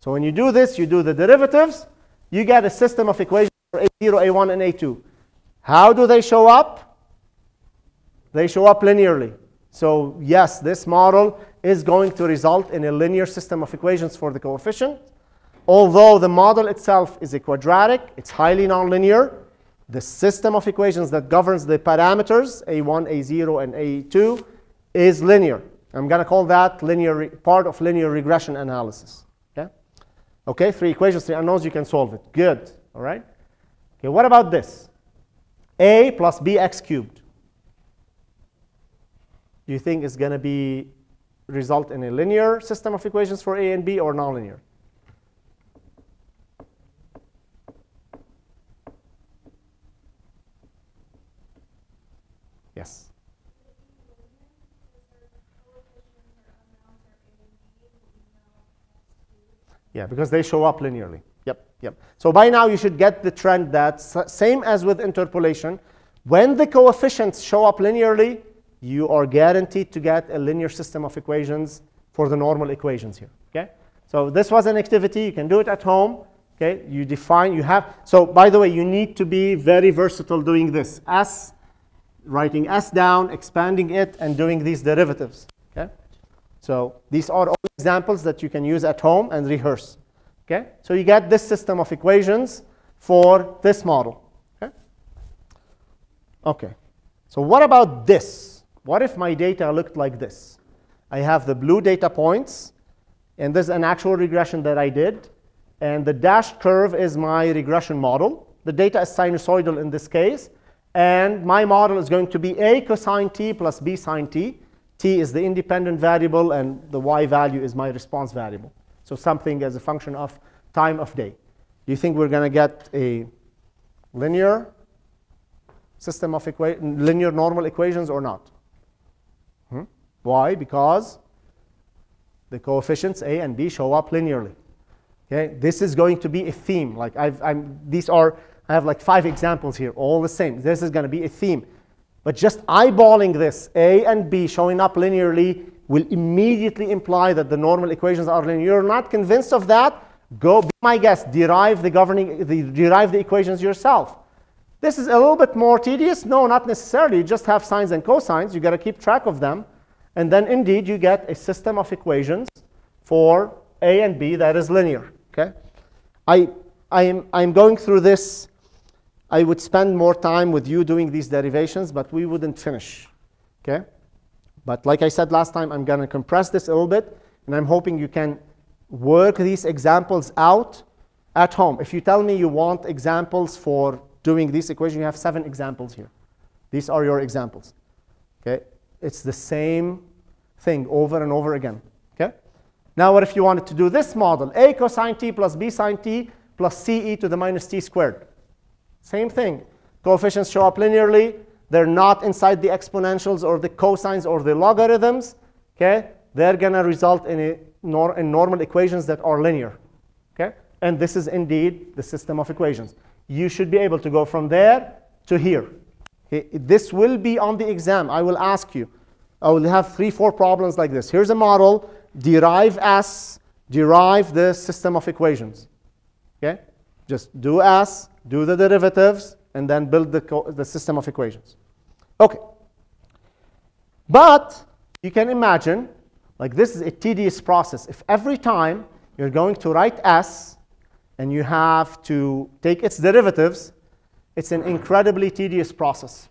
So when you do this, you do the derivatives, you get a system of equations for a0, a1, and a2. How do they show up? They show up linearly. So yes, this model is going to result in a linear system of equations for the coefficient. Although the model itself is a quadratic, it's highly nonlinear, the system of equations that governs the parameters, a1, a0, and a2, is linear. I'm going to call that linear part of linear regression analysis. Okay? Okay, three equations, three unknowns, you can solve it. Good. All right? Okay, what about this? a plus bx cubed. Do you think it's going to be result in a linear system of equations for a and b or nonlinear? Yes. Yeah, because they show up linearly. Yep, yep. So by now you should get the trend that same as with interpolation, when the coefficients show up linearly, you are guaranteed to get a linear system of equations for the normal equations here. Okay? So this was an activity. You can do it at home. Okay? You define, you have, so by the way, you need to be very versatile doing this. S, writing S down, expanding it, and doing these derivatives. Okay? So these are all examples that you can use at home and rehearse. Okay? So you get this system of equations for this model. Okay? Okay. So what about this? What if my data looked like this? I have the blue data points, and this is an actual regression that I did. And the dashed curve is my regression model. The data is sinusoidal in this case. And my model is going to be a cosine t plus b sine t. t is the independent variable, and the y value is my response variable. So something as a function of time of day. Do you think we're going to get a linear system of linear normal equations or not? Hmm? Why? Because the coefficients a and b show up linearly. Okay, this is going to be a theme. Like I've, I'm, these are, I have like five examples here, all the same. This is going to be a theme. But just eyeballing this, a and b showing up linearly, will immediately imply that the normal equations are linear. You're not convinced of that? Go, be my guest, derive the governing, the, derive the equations yourself. This is a little bit more tedious. No, not necessarily. You just have sines and cosines. You got to keep track of them. And then indeed you get a system of equations for a and b that is linear. Okay? I, I, am, I'm going through this. I would spend more time with you doing these derivations, but we wouldn't finish. Okay? But like I said last time, I'm going to compress this a little bit, and I'm hoping you can work these examples out at home. If you tell me you want examples for doing this equation, you have seven examples here. These are your examples. Okay? It's the same thing over and over again. Okay? Now, what if you wanted to do this model? A cosine t plus b sine t plus c e to the minus t squared. Same thing. Coefficients show up linearly. They're not inside the exponentials or the cosines or the logarithms. Okay? They're going to result in, a nor in normal equations that are linear. Okay? And this is indeed the system of equations. You should be able to go from there to here. Okay? This will be on the exam. I will ask you. I will have three, four problems like this. Here's a model. Derive S. Derive the system of equations. Okay? Just do S, do the derivatives, and then build the, the system of equations. Okay. But you can imagine, like this is a tedious process. If every time you're going to write S and you have to take its derivatives, it's an incredibly tedious process.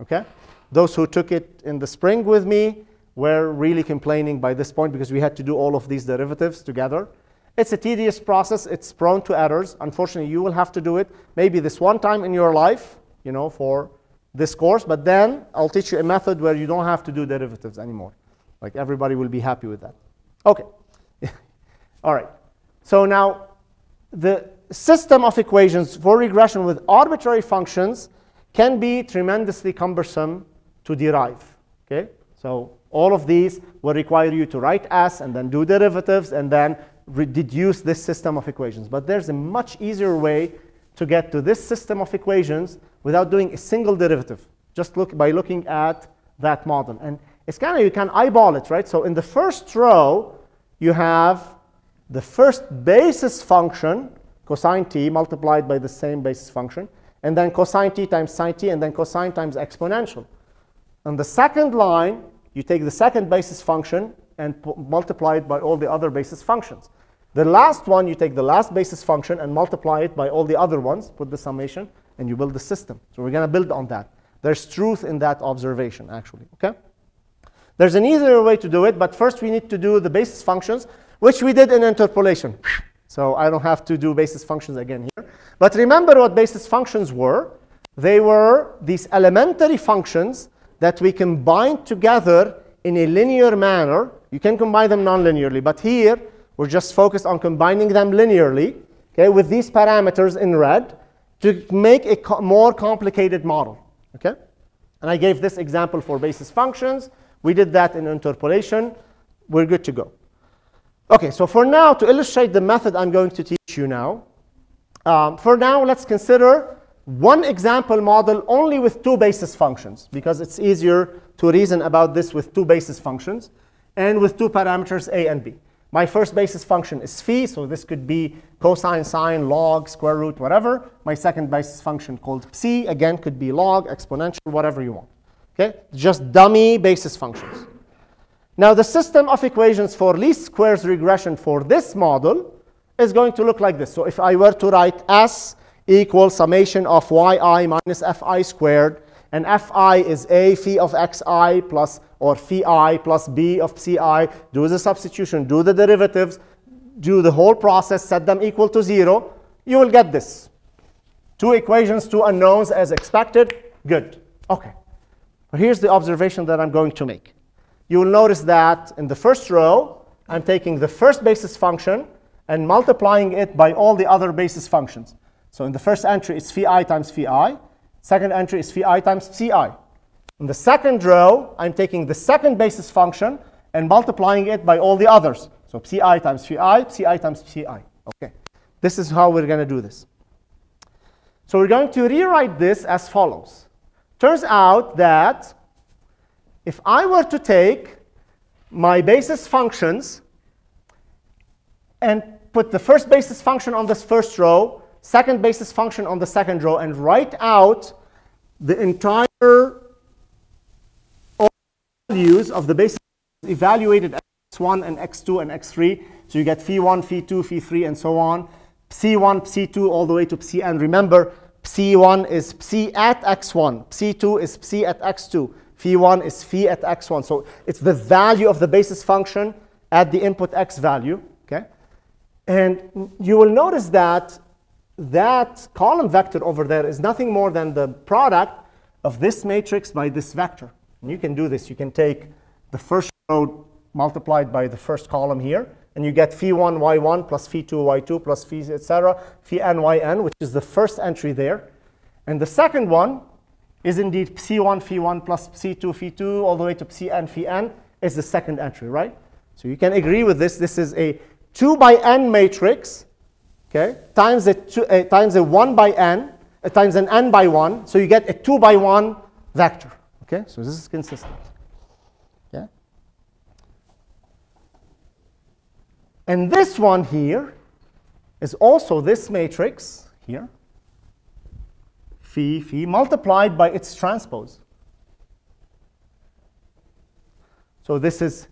Okay? Those who took it in the spring with me were really complaining by this point because we had to do all of these derivatives together. It's a tedious process. It's prone to errors. Unfortunately, you will have to do it maybe this one time in your life, you know, for this course. But then I'll teach you a method where you don't have to do derivatives anymore. Like everybody will be happy with that. Okay. All right. So now the system of equations for regression with arbitrary functions can be tremendously cumbersome to derive. Okay? So all of these will require you to write S and then do derivatives and then deduce this system of equations. But there's a much easier way to get to this system of equations without doing a single derivative, just look by looking at that model. And it's kind of, you can eyeball it, right? So in the first row, you have the first basis function, cosine t, multiplied by the same basis function, and then cosine t times sine t, and then cosine times exponential. On the second line, you take the second basis function and multiply it by all the other basis functions. The last one, you take the last basis function and multiply it by all the other ones, put the summation, and you build the system. So we're going to build on that. There's truth in that observation, actually. Okay? There's an easier way to do it, but first we need to do the basis functions, which we did in interpolation. So I don't have to do basis functions again here. But remember what basis functions were. They were these elementary functions that we combined together in a linear manner. You can combine them non-linearly, but here we're just focused on combining them linearly, okay, with these parameters in red to make a co more complicated model, okay? And I gave this example for basis functions. We did that in interpolation. We're good to go. Okay, so for now, to illustrate the method I'm going to teach you now, um, for now, let's consider one example model only with two basis functions because it's easier to reason about this with two basis functions and with two parameters a and b. My first basis function is phi, so this could be cosine, sine, log, square root, whatever. My second basis function called psi, again, could be log, exponential, whatever you want. Okay, just dummy basis functions. Now, the system of equations for least squares regression for this model is going to look like this. So if I were to write S equals summation of yi minus fi squared, and fi is a phi of xi plus or phi i plus b of ci, do the substitution, do the derivatives, do the whole process, set them equal to zero, you will get this. Two equations, two unknowns as expected, good. Okay. Here's the observation that I'm going to make. You will notice that in the first row, I'm taking the first basis function and multiplying it by all the other basis functions. So in the first entry, it's phi i times phi i. Second entry is phi i times psi. In the second row, I'm taking the second basis function and multiplying it by all the others. So psi times phi, psi times psi. Okay. This is how we're going to do this. So we're going to rewrite this as follows. Turns out that if I were to take my basis functions and put the first basis function on this first row, second basis function on the second row, and write out the entire values of the basis evaluated at x1 and x2 and x3. So you get phi1, phi2, phi3, and so on. Psi1, psi2, all the way to psi. remember, psi1 is psi at x1, psi2 is psi at x2, phi1 is phi at x1. So it's the value of the basis function at the input x value. Okay? And you will notice that that column vector over there is nothing more than the product of this matrix by this vector. And you can do this. You can take the first row multiplied by the first column here, and you get phi1 y1 plus phi2 y2 plus phi etc. phi n yn, which is the first entry there. And the second one is indeed psi1 phi1 plus psi2 phi2 all the way to psi n phi n is the second entry, right? So you can agree with this. This is a 2 by n matrix, okay, times a, two, times a 1 by n, uh, times an n by 1. So you get a 2 by 1 vector. Okay, so this is consistent. Yeah. And this one here is also this matrix here, phi, phi, multiplied by its transpose. So this is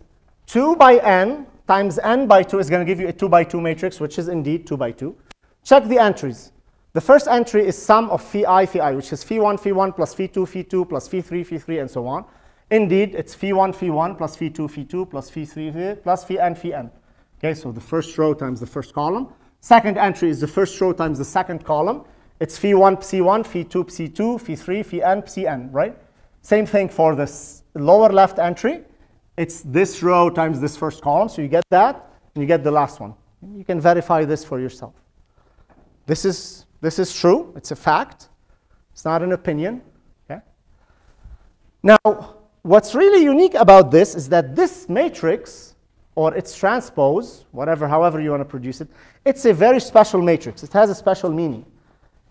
2 by n times n by 2 is going to give you a 2 by 2 matrix, which is indeed 2 by 2. Check the entries. The first entry is sum of phi i, phi i, which is phi1, phi1 plus phi2, phi2 plus phi3, phi3, and so on. Indeed, it's phi1, phi1 plus phi2, phi2 plus phi3 plus phi n, phi n. Okay, so the first row times the first column. Second entry is the first row times the second column. It's phi1, psi1, phi2, psi2, phi3, phi n, psi n, right? Same thing for this lower left entry. It's this row times this first column. So you get that, and you get the last one. You can verify this for yourself. This is this is true. It's a fact. It's not an opinion. Okay? Now, what's really unique about this is that this matrix, or its transpose, whatever, however you want to produce it, it's a very special matrix. It has a special meaning.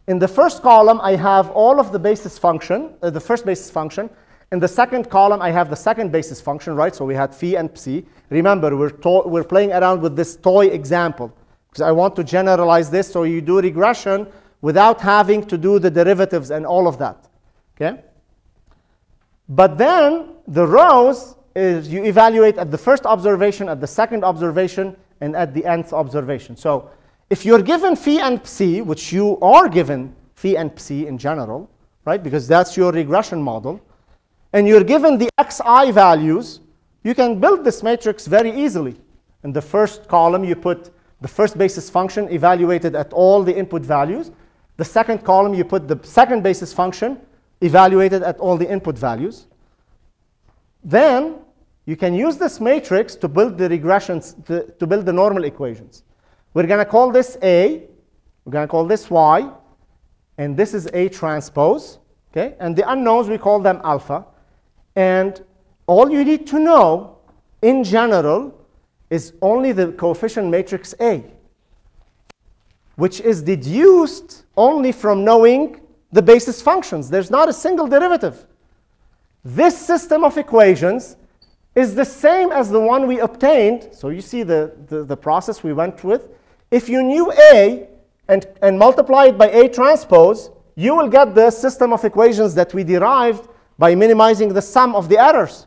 In the first column, I have all of the basis function, uh, the first basis function. In the second column, I have the second basis function, right? So we had phi and psi. Remember, we're, we're playing around with this toy example because I want to generalize this so you do regression without having to do the derivatives and all of that. Okay? But then the rows is you evaluate at the first observation, at the second observation, and at the nth observation. So if you're given phi and psi, which you are given phi and psi in general, right? Because that's your regression model, and you're given the xi values, you can build this matrix very easily. In the first column, you put the first basis function evaluated at all the input values. The second column, you put the second basis function evaluated at all the input values. Then you can use this matrix to build the regressions, to, to build the normal equations. We're going to call this A. We're going to call this Y. And this is A transpose. Okay? And the unknowns, we call them alpha. And all you need to know in general is only the coefficient matrix A, which is deduced only from knowing the basis functions. There's not a single derivative. This system of equations is the same as the one we obtained. So you see the, the, the process we went with. If you knew A and, and multiply it by A transpose, you will get the system of equations that we derived by minimizing the sum of the errors.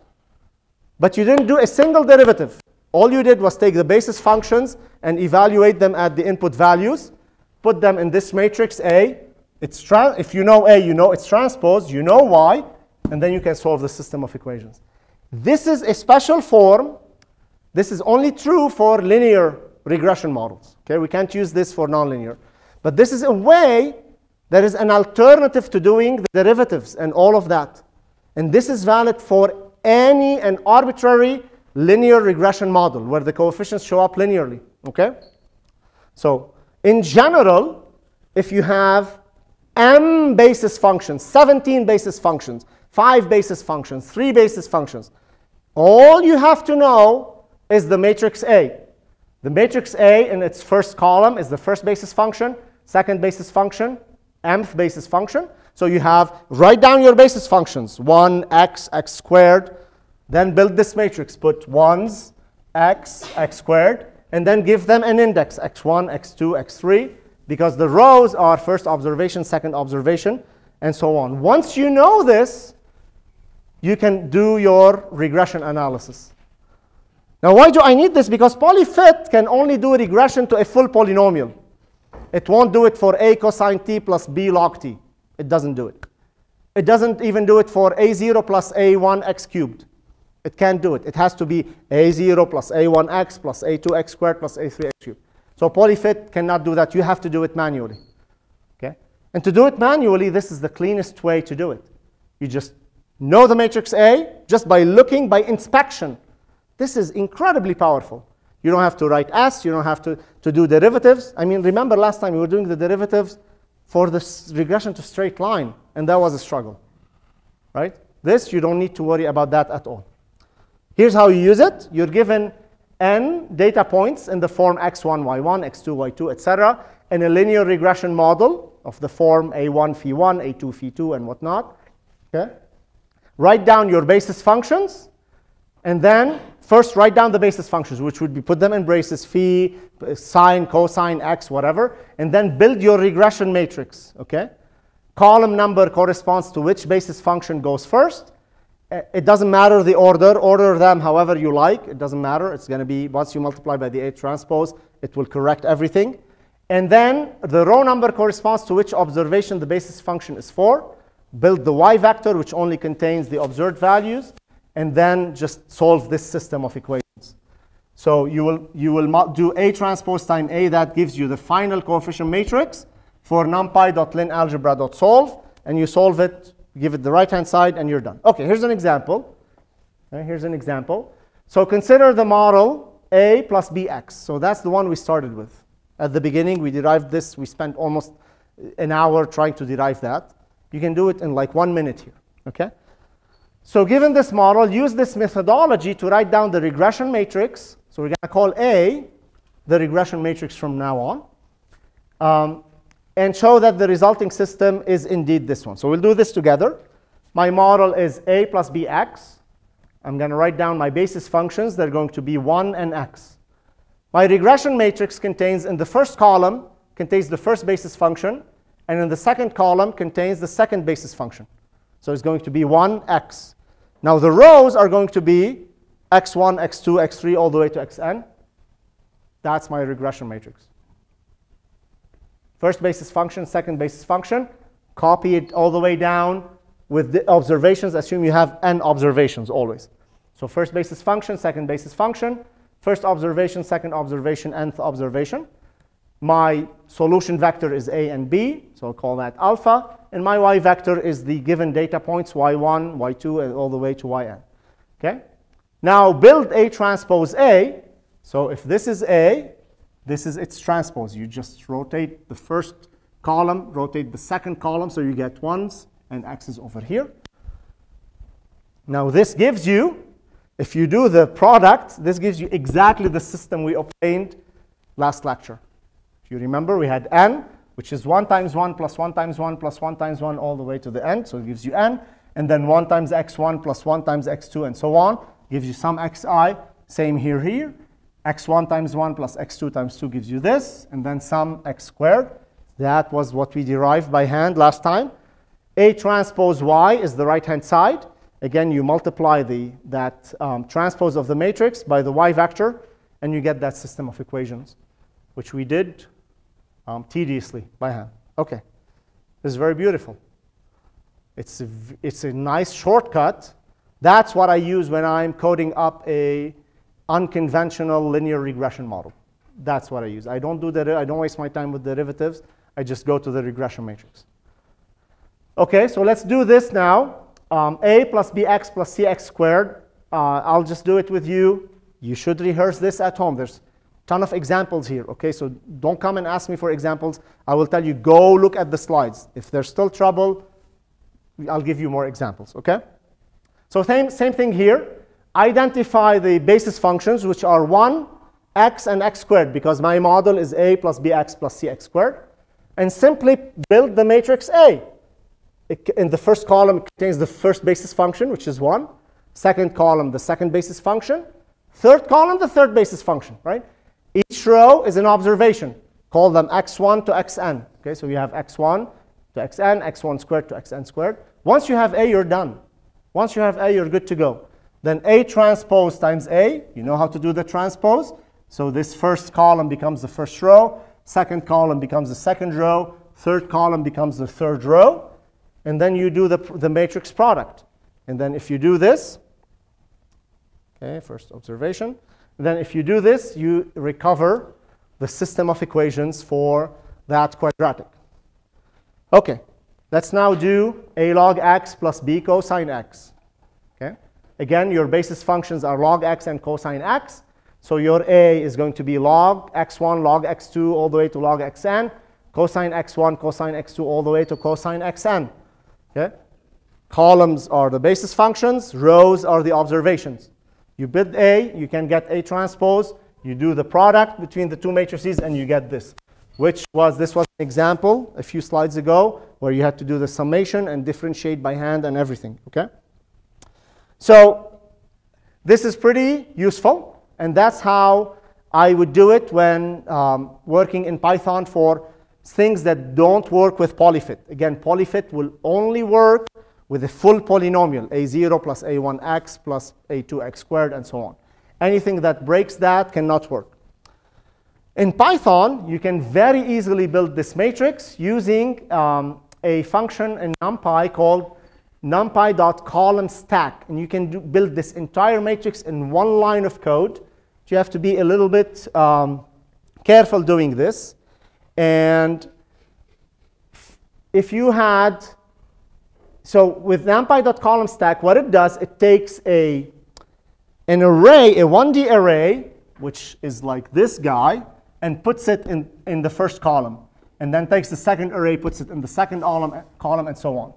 But you didn't do a single derivative. All you did was take the basis functions and evaluate them at the input values, put them in this matrix A. It's if you know A, you know it's transpose, you know Y, and then you can solve the system of equations. This is a special form. This is only true for linear regression models. Okay, we can't use this for nonlinear. But this is a way that is an alternative to doing the derivatives and all of that. And this is valid for any and arbitrary linear regression model where the coefficients show up linearly. Okay? So in general, if you have m basis functions, 17 basis functions, 5 basis functions, 3 basis functions, all you have to know is the matrix A. The matrix A in its first column is the first basis function, second basis function, mth basis function. So you have, write down your basis functions, 1, x, x squared, then build this matrix, put 1s, x, x squared, and then give them an index, x1, x2, x3, because the rows are first observation, second observation, and so on. Once you know this, you can do your regression analysis. Now, why do I need this? Because polyfit can only do regression to a full polynomial. It won't do it for a cosine t plus b log t. It doesn't do it. It doesn't even do it for a0 plus a1 x cubed. It can't do it. It has to be a0 plus a1x plus a2x squared plus a3x cubed. So polyfit cannot do that. You have to do it manually. Okay? And to do it manually, this is the cleanest way to do it. You just know the matrix A just by looking by inspection. This is incredibly powerful. You don't have to write S. You don't have to, to do derivatives. I mean, remember last time we were doing the derivatives for the regression to straight line, and that was a struggle, right? This, you don't need to worry about that at all. Here's how you use it. You're given n data points in the form x1, y1, x2, y2, etc., in a linear regression model of the form a1, phi1, a2, phi2, and whatnot. Okay? Write down your basis functions, and then First, write down the basis functions, which would be put them in braces, phi, sine, cosine, x, whatever, and then build your regression matrix, okay? Column number corresponds to which basis function goes first. Uh, it doesn't matter the order. Order them however you like. It doesn't matter. It's going to be, once you multiply by the A transpose, it will correct everything. And then the row number corresponds to which observation the basis function is for. Build the y vector, which only contains the observed values and then just solve this system of equations. So you will, you will do A transpose time A, that gives you the final coefficient matrix for numpy.linalgebra.solve, and you solve it, give it the right-hand side, and you're done. Okay, here's an example. Okay, here's an example. So consider the model A plus BX. So that's the one we started with. At the beginning, we derived this. We spent almost an hour trying to derive that. You can do it in like one minute here, okay? So given this model, use this methodology to write down the regression matrix. So we're going to call A the regression matrix from now on. Um, and show that the resulting system is indeed this one. So we'll do this together. My model is A plus Bx. I'm going to write down my basis functions. They're going to be 1 and x. My regression matrix contains, in the first column, contains the first basis function. And in the second column, contains the second basis function. So it's going to be 1x. Now the rows are going to be x1, x2, x3, all the way to xn. That's my regression matrix. First basis function, second basis function. Copy it all the way down with the observations. Assume you have n observations always. So first basis function, second basis function. First observation, second observation, nth observation. My solution vector is a and b, so I'll call that alpha and my y vector is the given data points, y1, y2, and all the way to yn. Okay? Now build A transpose A. So if this is A, this is its transpose. You just rotate the first column, rotate the second column, so you get ones, and x is over here. Now this gives you If you do the product, this gives you exactly the system we obtained last lecture. If you remember, we had n, which is 1 times 1 plus 1 times 1 plus 1 times 1 all the way to the end, so it gives you n. And then 1 times x1 plus 1 times x2 and so on gives you sum xi. Same here, here. X1 times 1 plus x2 times 2 gives you this, and then sum x squared. That was what we derived by hand last time. A transpose y is the right-hand side. Again, you multiply the, that um, transpose of the matrix by the y vector, and you get that system of equations, which we did um, tediously by hand. Okay, this is very beautiful. It's a, it's a nice shortcut. That's what I use when I'm coding up a unconventional linear regression model. That's what I use. I don't do that. I don't waste my time with derivatives. I just go to the regression matrix. Okay, so let's do this now. Um, a plus bx plus cx squared. Uh, I'll just do it with you. You should rehearse this at home. There's a ton of examples here. Okay, so don't come and ask me for examples. I will tell you, go look at the slides. If there's still trouble, I'll give you more examples. Okay? So same, same thing here. Identify the basis functions, which are 1, x, and x squared, because my model is a plus bx plus cx squared. And simply build the matrix A. It in the first column, contains the first basis function, which is 1. Second column, the second basis function. Third column, the third basis function, right? Each row is an observation. Call them x1 to xn. Okay, so you have x1 to xn, x1 squared to xn squared. Once you have A, you're done. Once you have A, you're good to go. Then A transpose times A, you know how to do the transpose. So this first column becomes the first row, second column becomes the second row, third column becomes the third row, and then you do the, the matrix product. And then if you do this, okay, first observation, then if you do this, you recover the system of equations for that quadratic. Okay, let's now do a log x plus b cosine x. Again, your basis functions are log x and cosine x. So your a is going to be log x1, log x2, all the way to log xn, cosine x1, cosine x2, all the way to cosine xn. Okay, columns are the basis functions, rows are the observations. You bid A, you can get A transpose, you do the product between the two matrices, and you get this, which was, this was an example a few slides ago where you had to do the summation and differentiate by hand and everything, okay? So this is pretty useful, and that's how I would do it when um, working in Python for things that don't work with polyfit. Again, polyfit will only work with a full polynomial, a0 plus a1x plus a2x squared, and so on. Anything that breaks that cannot work. In Python, you can very easily build this matrix using um, a function in NumPy called numpy.columnStack. And you can do, build this entire matrix in one line of code. You have to be a little bit um, careful doing this. And if you had so with numpy.columnStack, what it does, it takes a, an array, a 1D array, which is like this guy, and puts it in, in the first column. And then takes the second array, puts it in the second column, column and so on.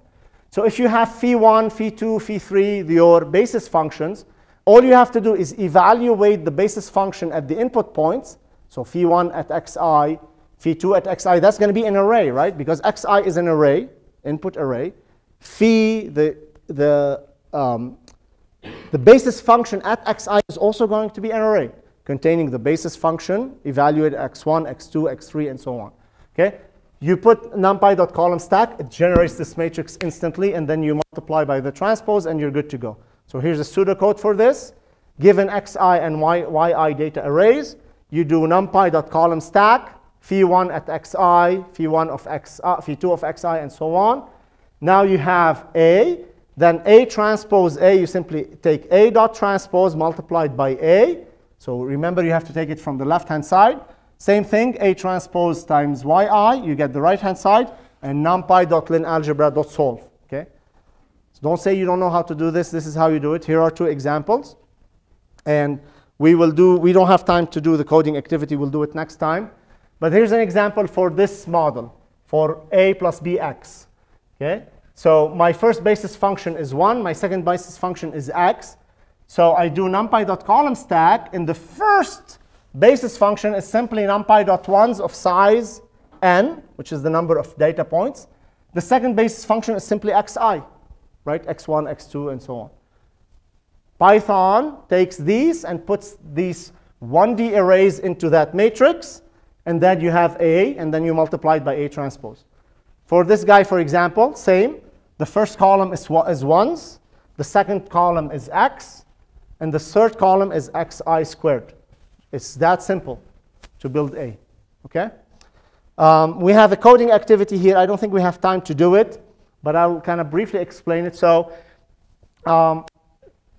So if you have phi1, phi2, phi3, your basis functions, all you have to do is evaluate the basis function at the input points. So phi1 at xi, phi2 at xi, that's going to be an array, right? Because xi is an array, input array phi, the, the, um, the basis function at xi is also going to be an array containing the basis function, evaluate x1, x2, x3, and so on. Okay? You put numpy.column stack, it generates this matrix instantly, and then you multiply by the transpose, and you're good to go. So here's a pseudocode for this. Given xi and yi data arrays, you do numpy.column stack, phi1 at xi, phi1 of x, uh, phi2 of xi, and so on. Now you have A, then A transpose A, you simply take A dot transpose multiplied by A. So remember you have to take it from the left-hand side. Same thing, A transpose times YI, you get the right-hand side, and numpy dot lin algebra dot solve. Okay? So don't say you don't know how to do this. This is how you do it. Here are two examples. And we will do, we don't have time to do the coding activity. We'll do it next time. But here's an example for this model, for A plus BX. Okay? So my first basis function is 1. My second basis function is x. So I do numpy.column stack, in the first basis function is simply numpy.ones of size n, which is the number of data points. The second basis function is simply xi, right? x1, x2, and so on. Python takes these and puts these 1D arrays into that matrix, and then you have A, and then you multiply it by A transpose. For this guy, for example, same. The first column is, is ones, the second column is x, and the third column is xi squared. It's that simple to build A, okay? Um, we have a coding activity here. I don't think we have time to do it, but I'll kind of briefly explain it. So um,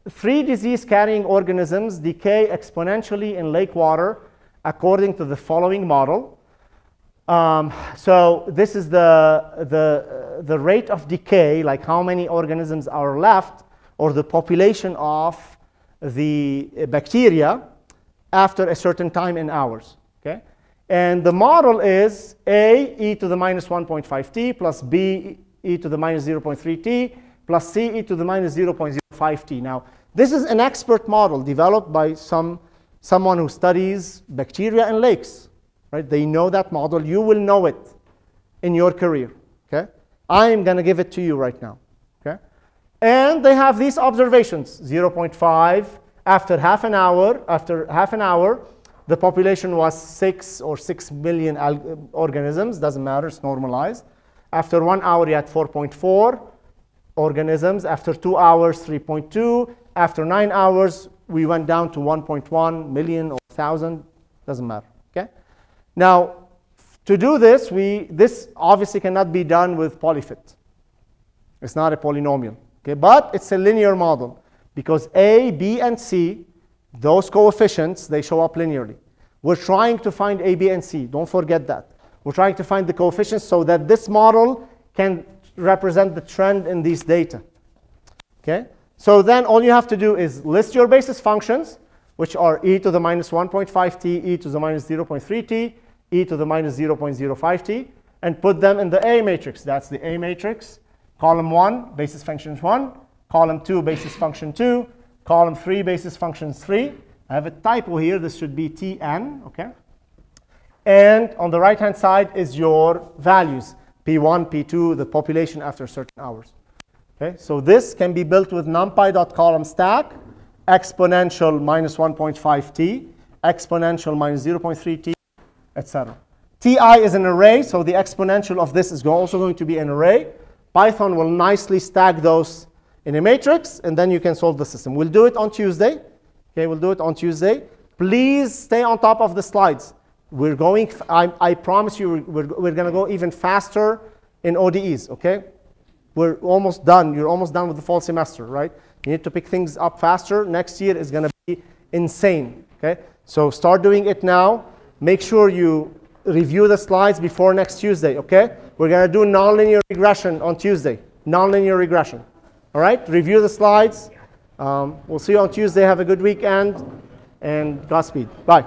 three disease-carrying organisms decay exponentially in lake water according to the following model. Um, so this is the, the, the rate of decay, like how many organisms are left, or the population of the bacteria after a certain time in hours. Okay? And the model is A e to the minus 1.5t plus B e to the minus 0.3t plus C e to the minus 0.05t. Now, this is an expert model developed by some, someone who studies bacteria in lakes. Right? They know that model. You will know it in your career. Okay? I am going to give it to you right now. Okay? And they have these observations, 0.5 after half an hour, after half an hour, the population was six or six million organisms, doesn't matter, it's normalized. After one hour, you had 4.4 organisms. After two hours, 3.2. After nine hours, we went down to 1.1 million or 1,000, doesn't matter, okay? Now, to do this, we, this obviously cannot be done with polyfit. It's not a polynomial, okay? But it's a linear model because A, B, and C, those coefficients, they show up linearly. We're trying to find A, B, and C. Don't forget that. We're trying to find the coefficients so that this model can represent the trend in these data. Okay? So then all you have to do is list your basis functions, which are e to the minus 1.5t, e to the minus 0.3t, e to the minus 0.05t, and put them in the A matrix. That's the A matrix. Column 1, basis functions 1 column 2 basis function 2, column 3 basis function 3. I have a typo here. This should be Tn, okay? And on the right-hand side is your values, P1, P2, the population after certain hours. Okay, so this can be built with numpy.column stack, exponential minus 1.5t, exponential minus 0.3t, etc. Ti is an array, so the exponential of this is also going to be an array. Python will nicely stack those in a matrix, and then you can solve the system. We'll do it on Tuesday. Okay, we'll do it on Tuesday. Please stay on top of the slides. We're going, I, I promise you, we're, we're going to go even faster in ODEs, okay? We're almost done. You're almost done with the fall semester, right? You need to pick things up faster. Next year is going to be insane, okay? So start doing it now. Make sure you review the slides before next Tuesday, okay? We're going to do nonlinear regression on Tuesday. Nonlinear regression. All right, review the slides. Um, we'll see you on Tuesday. Have a good weekend and Godspeed. Bye.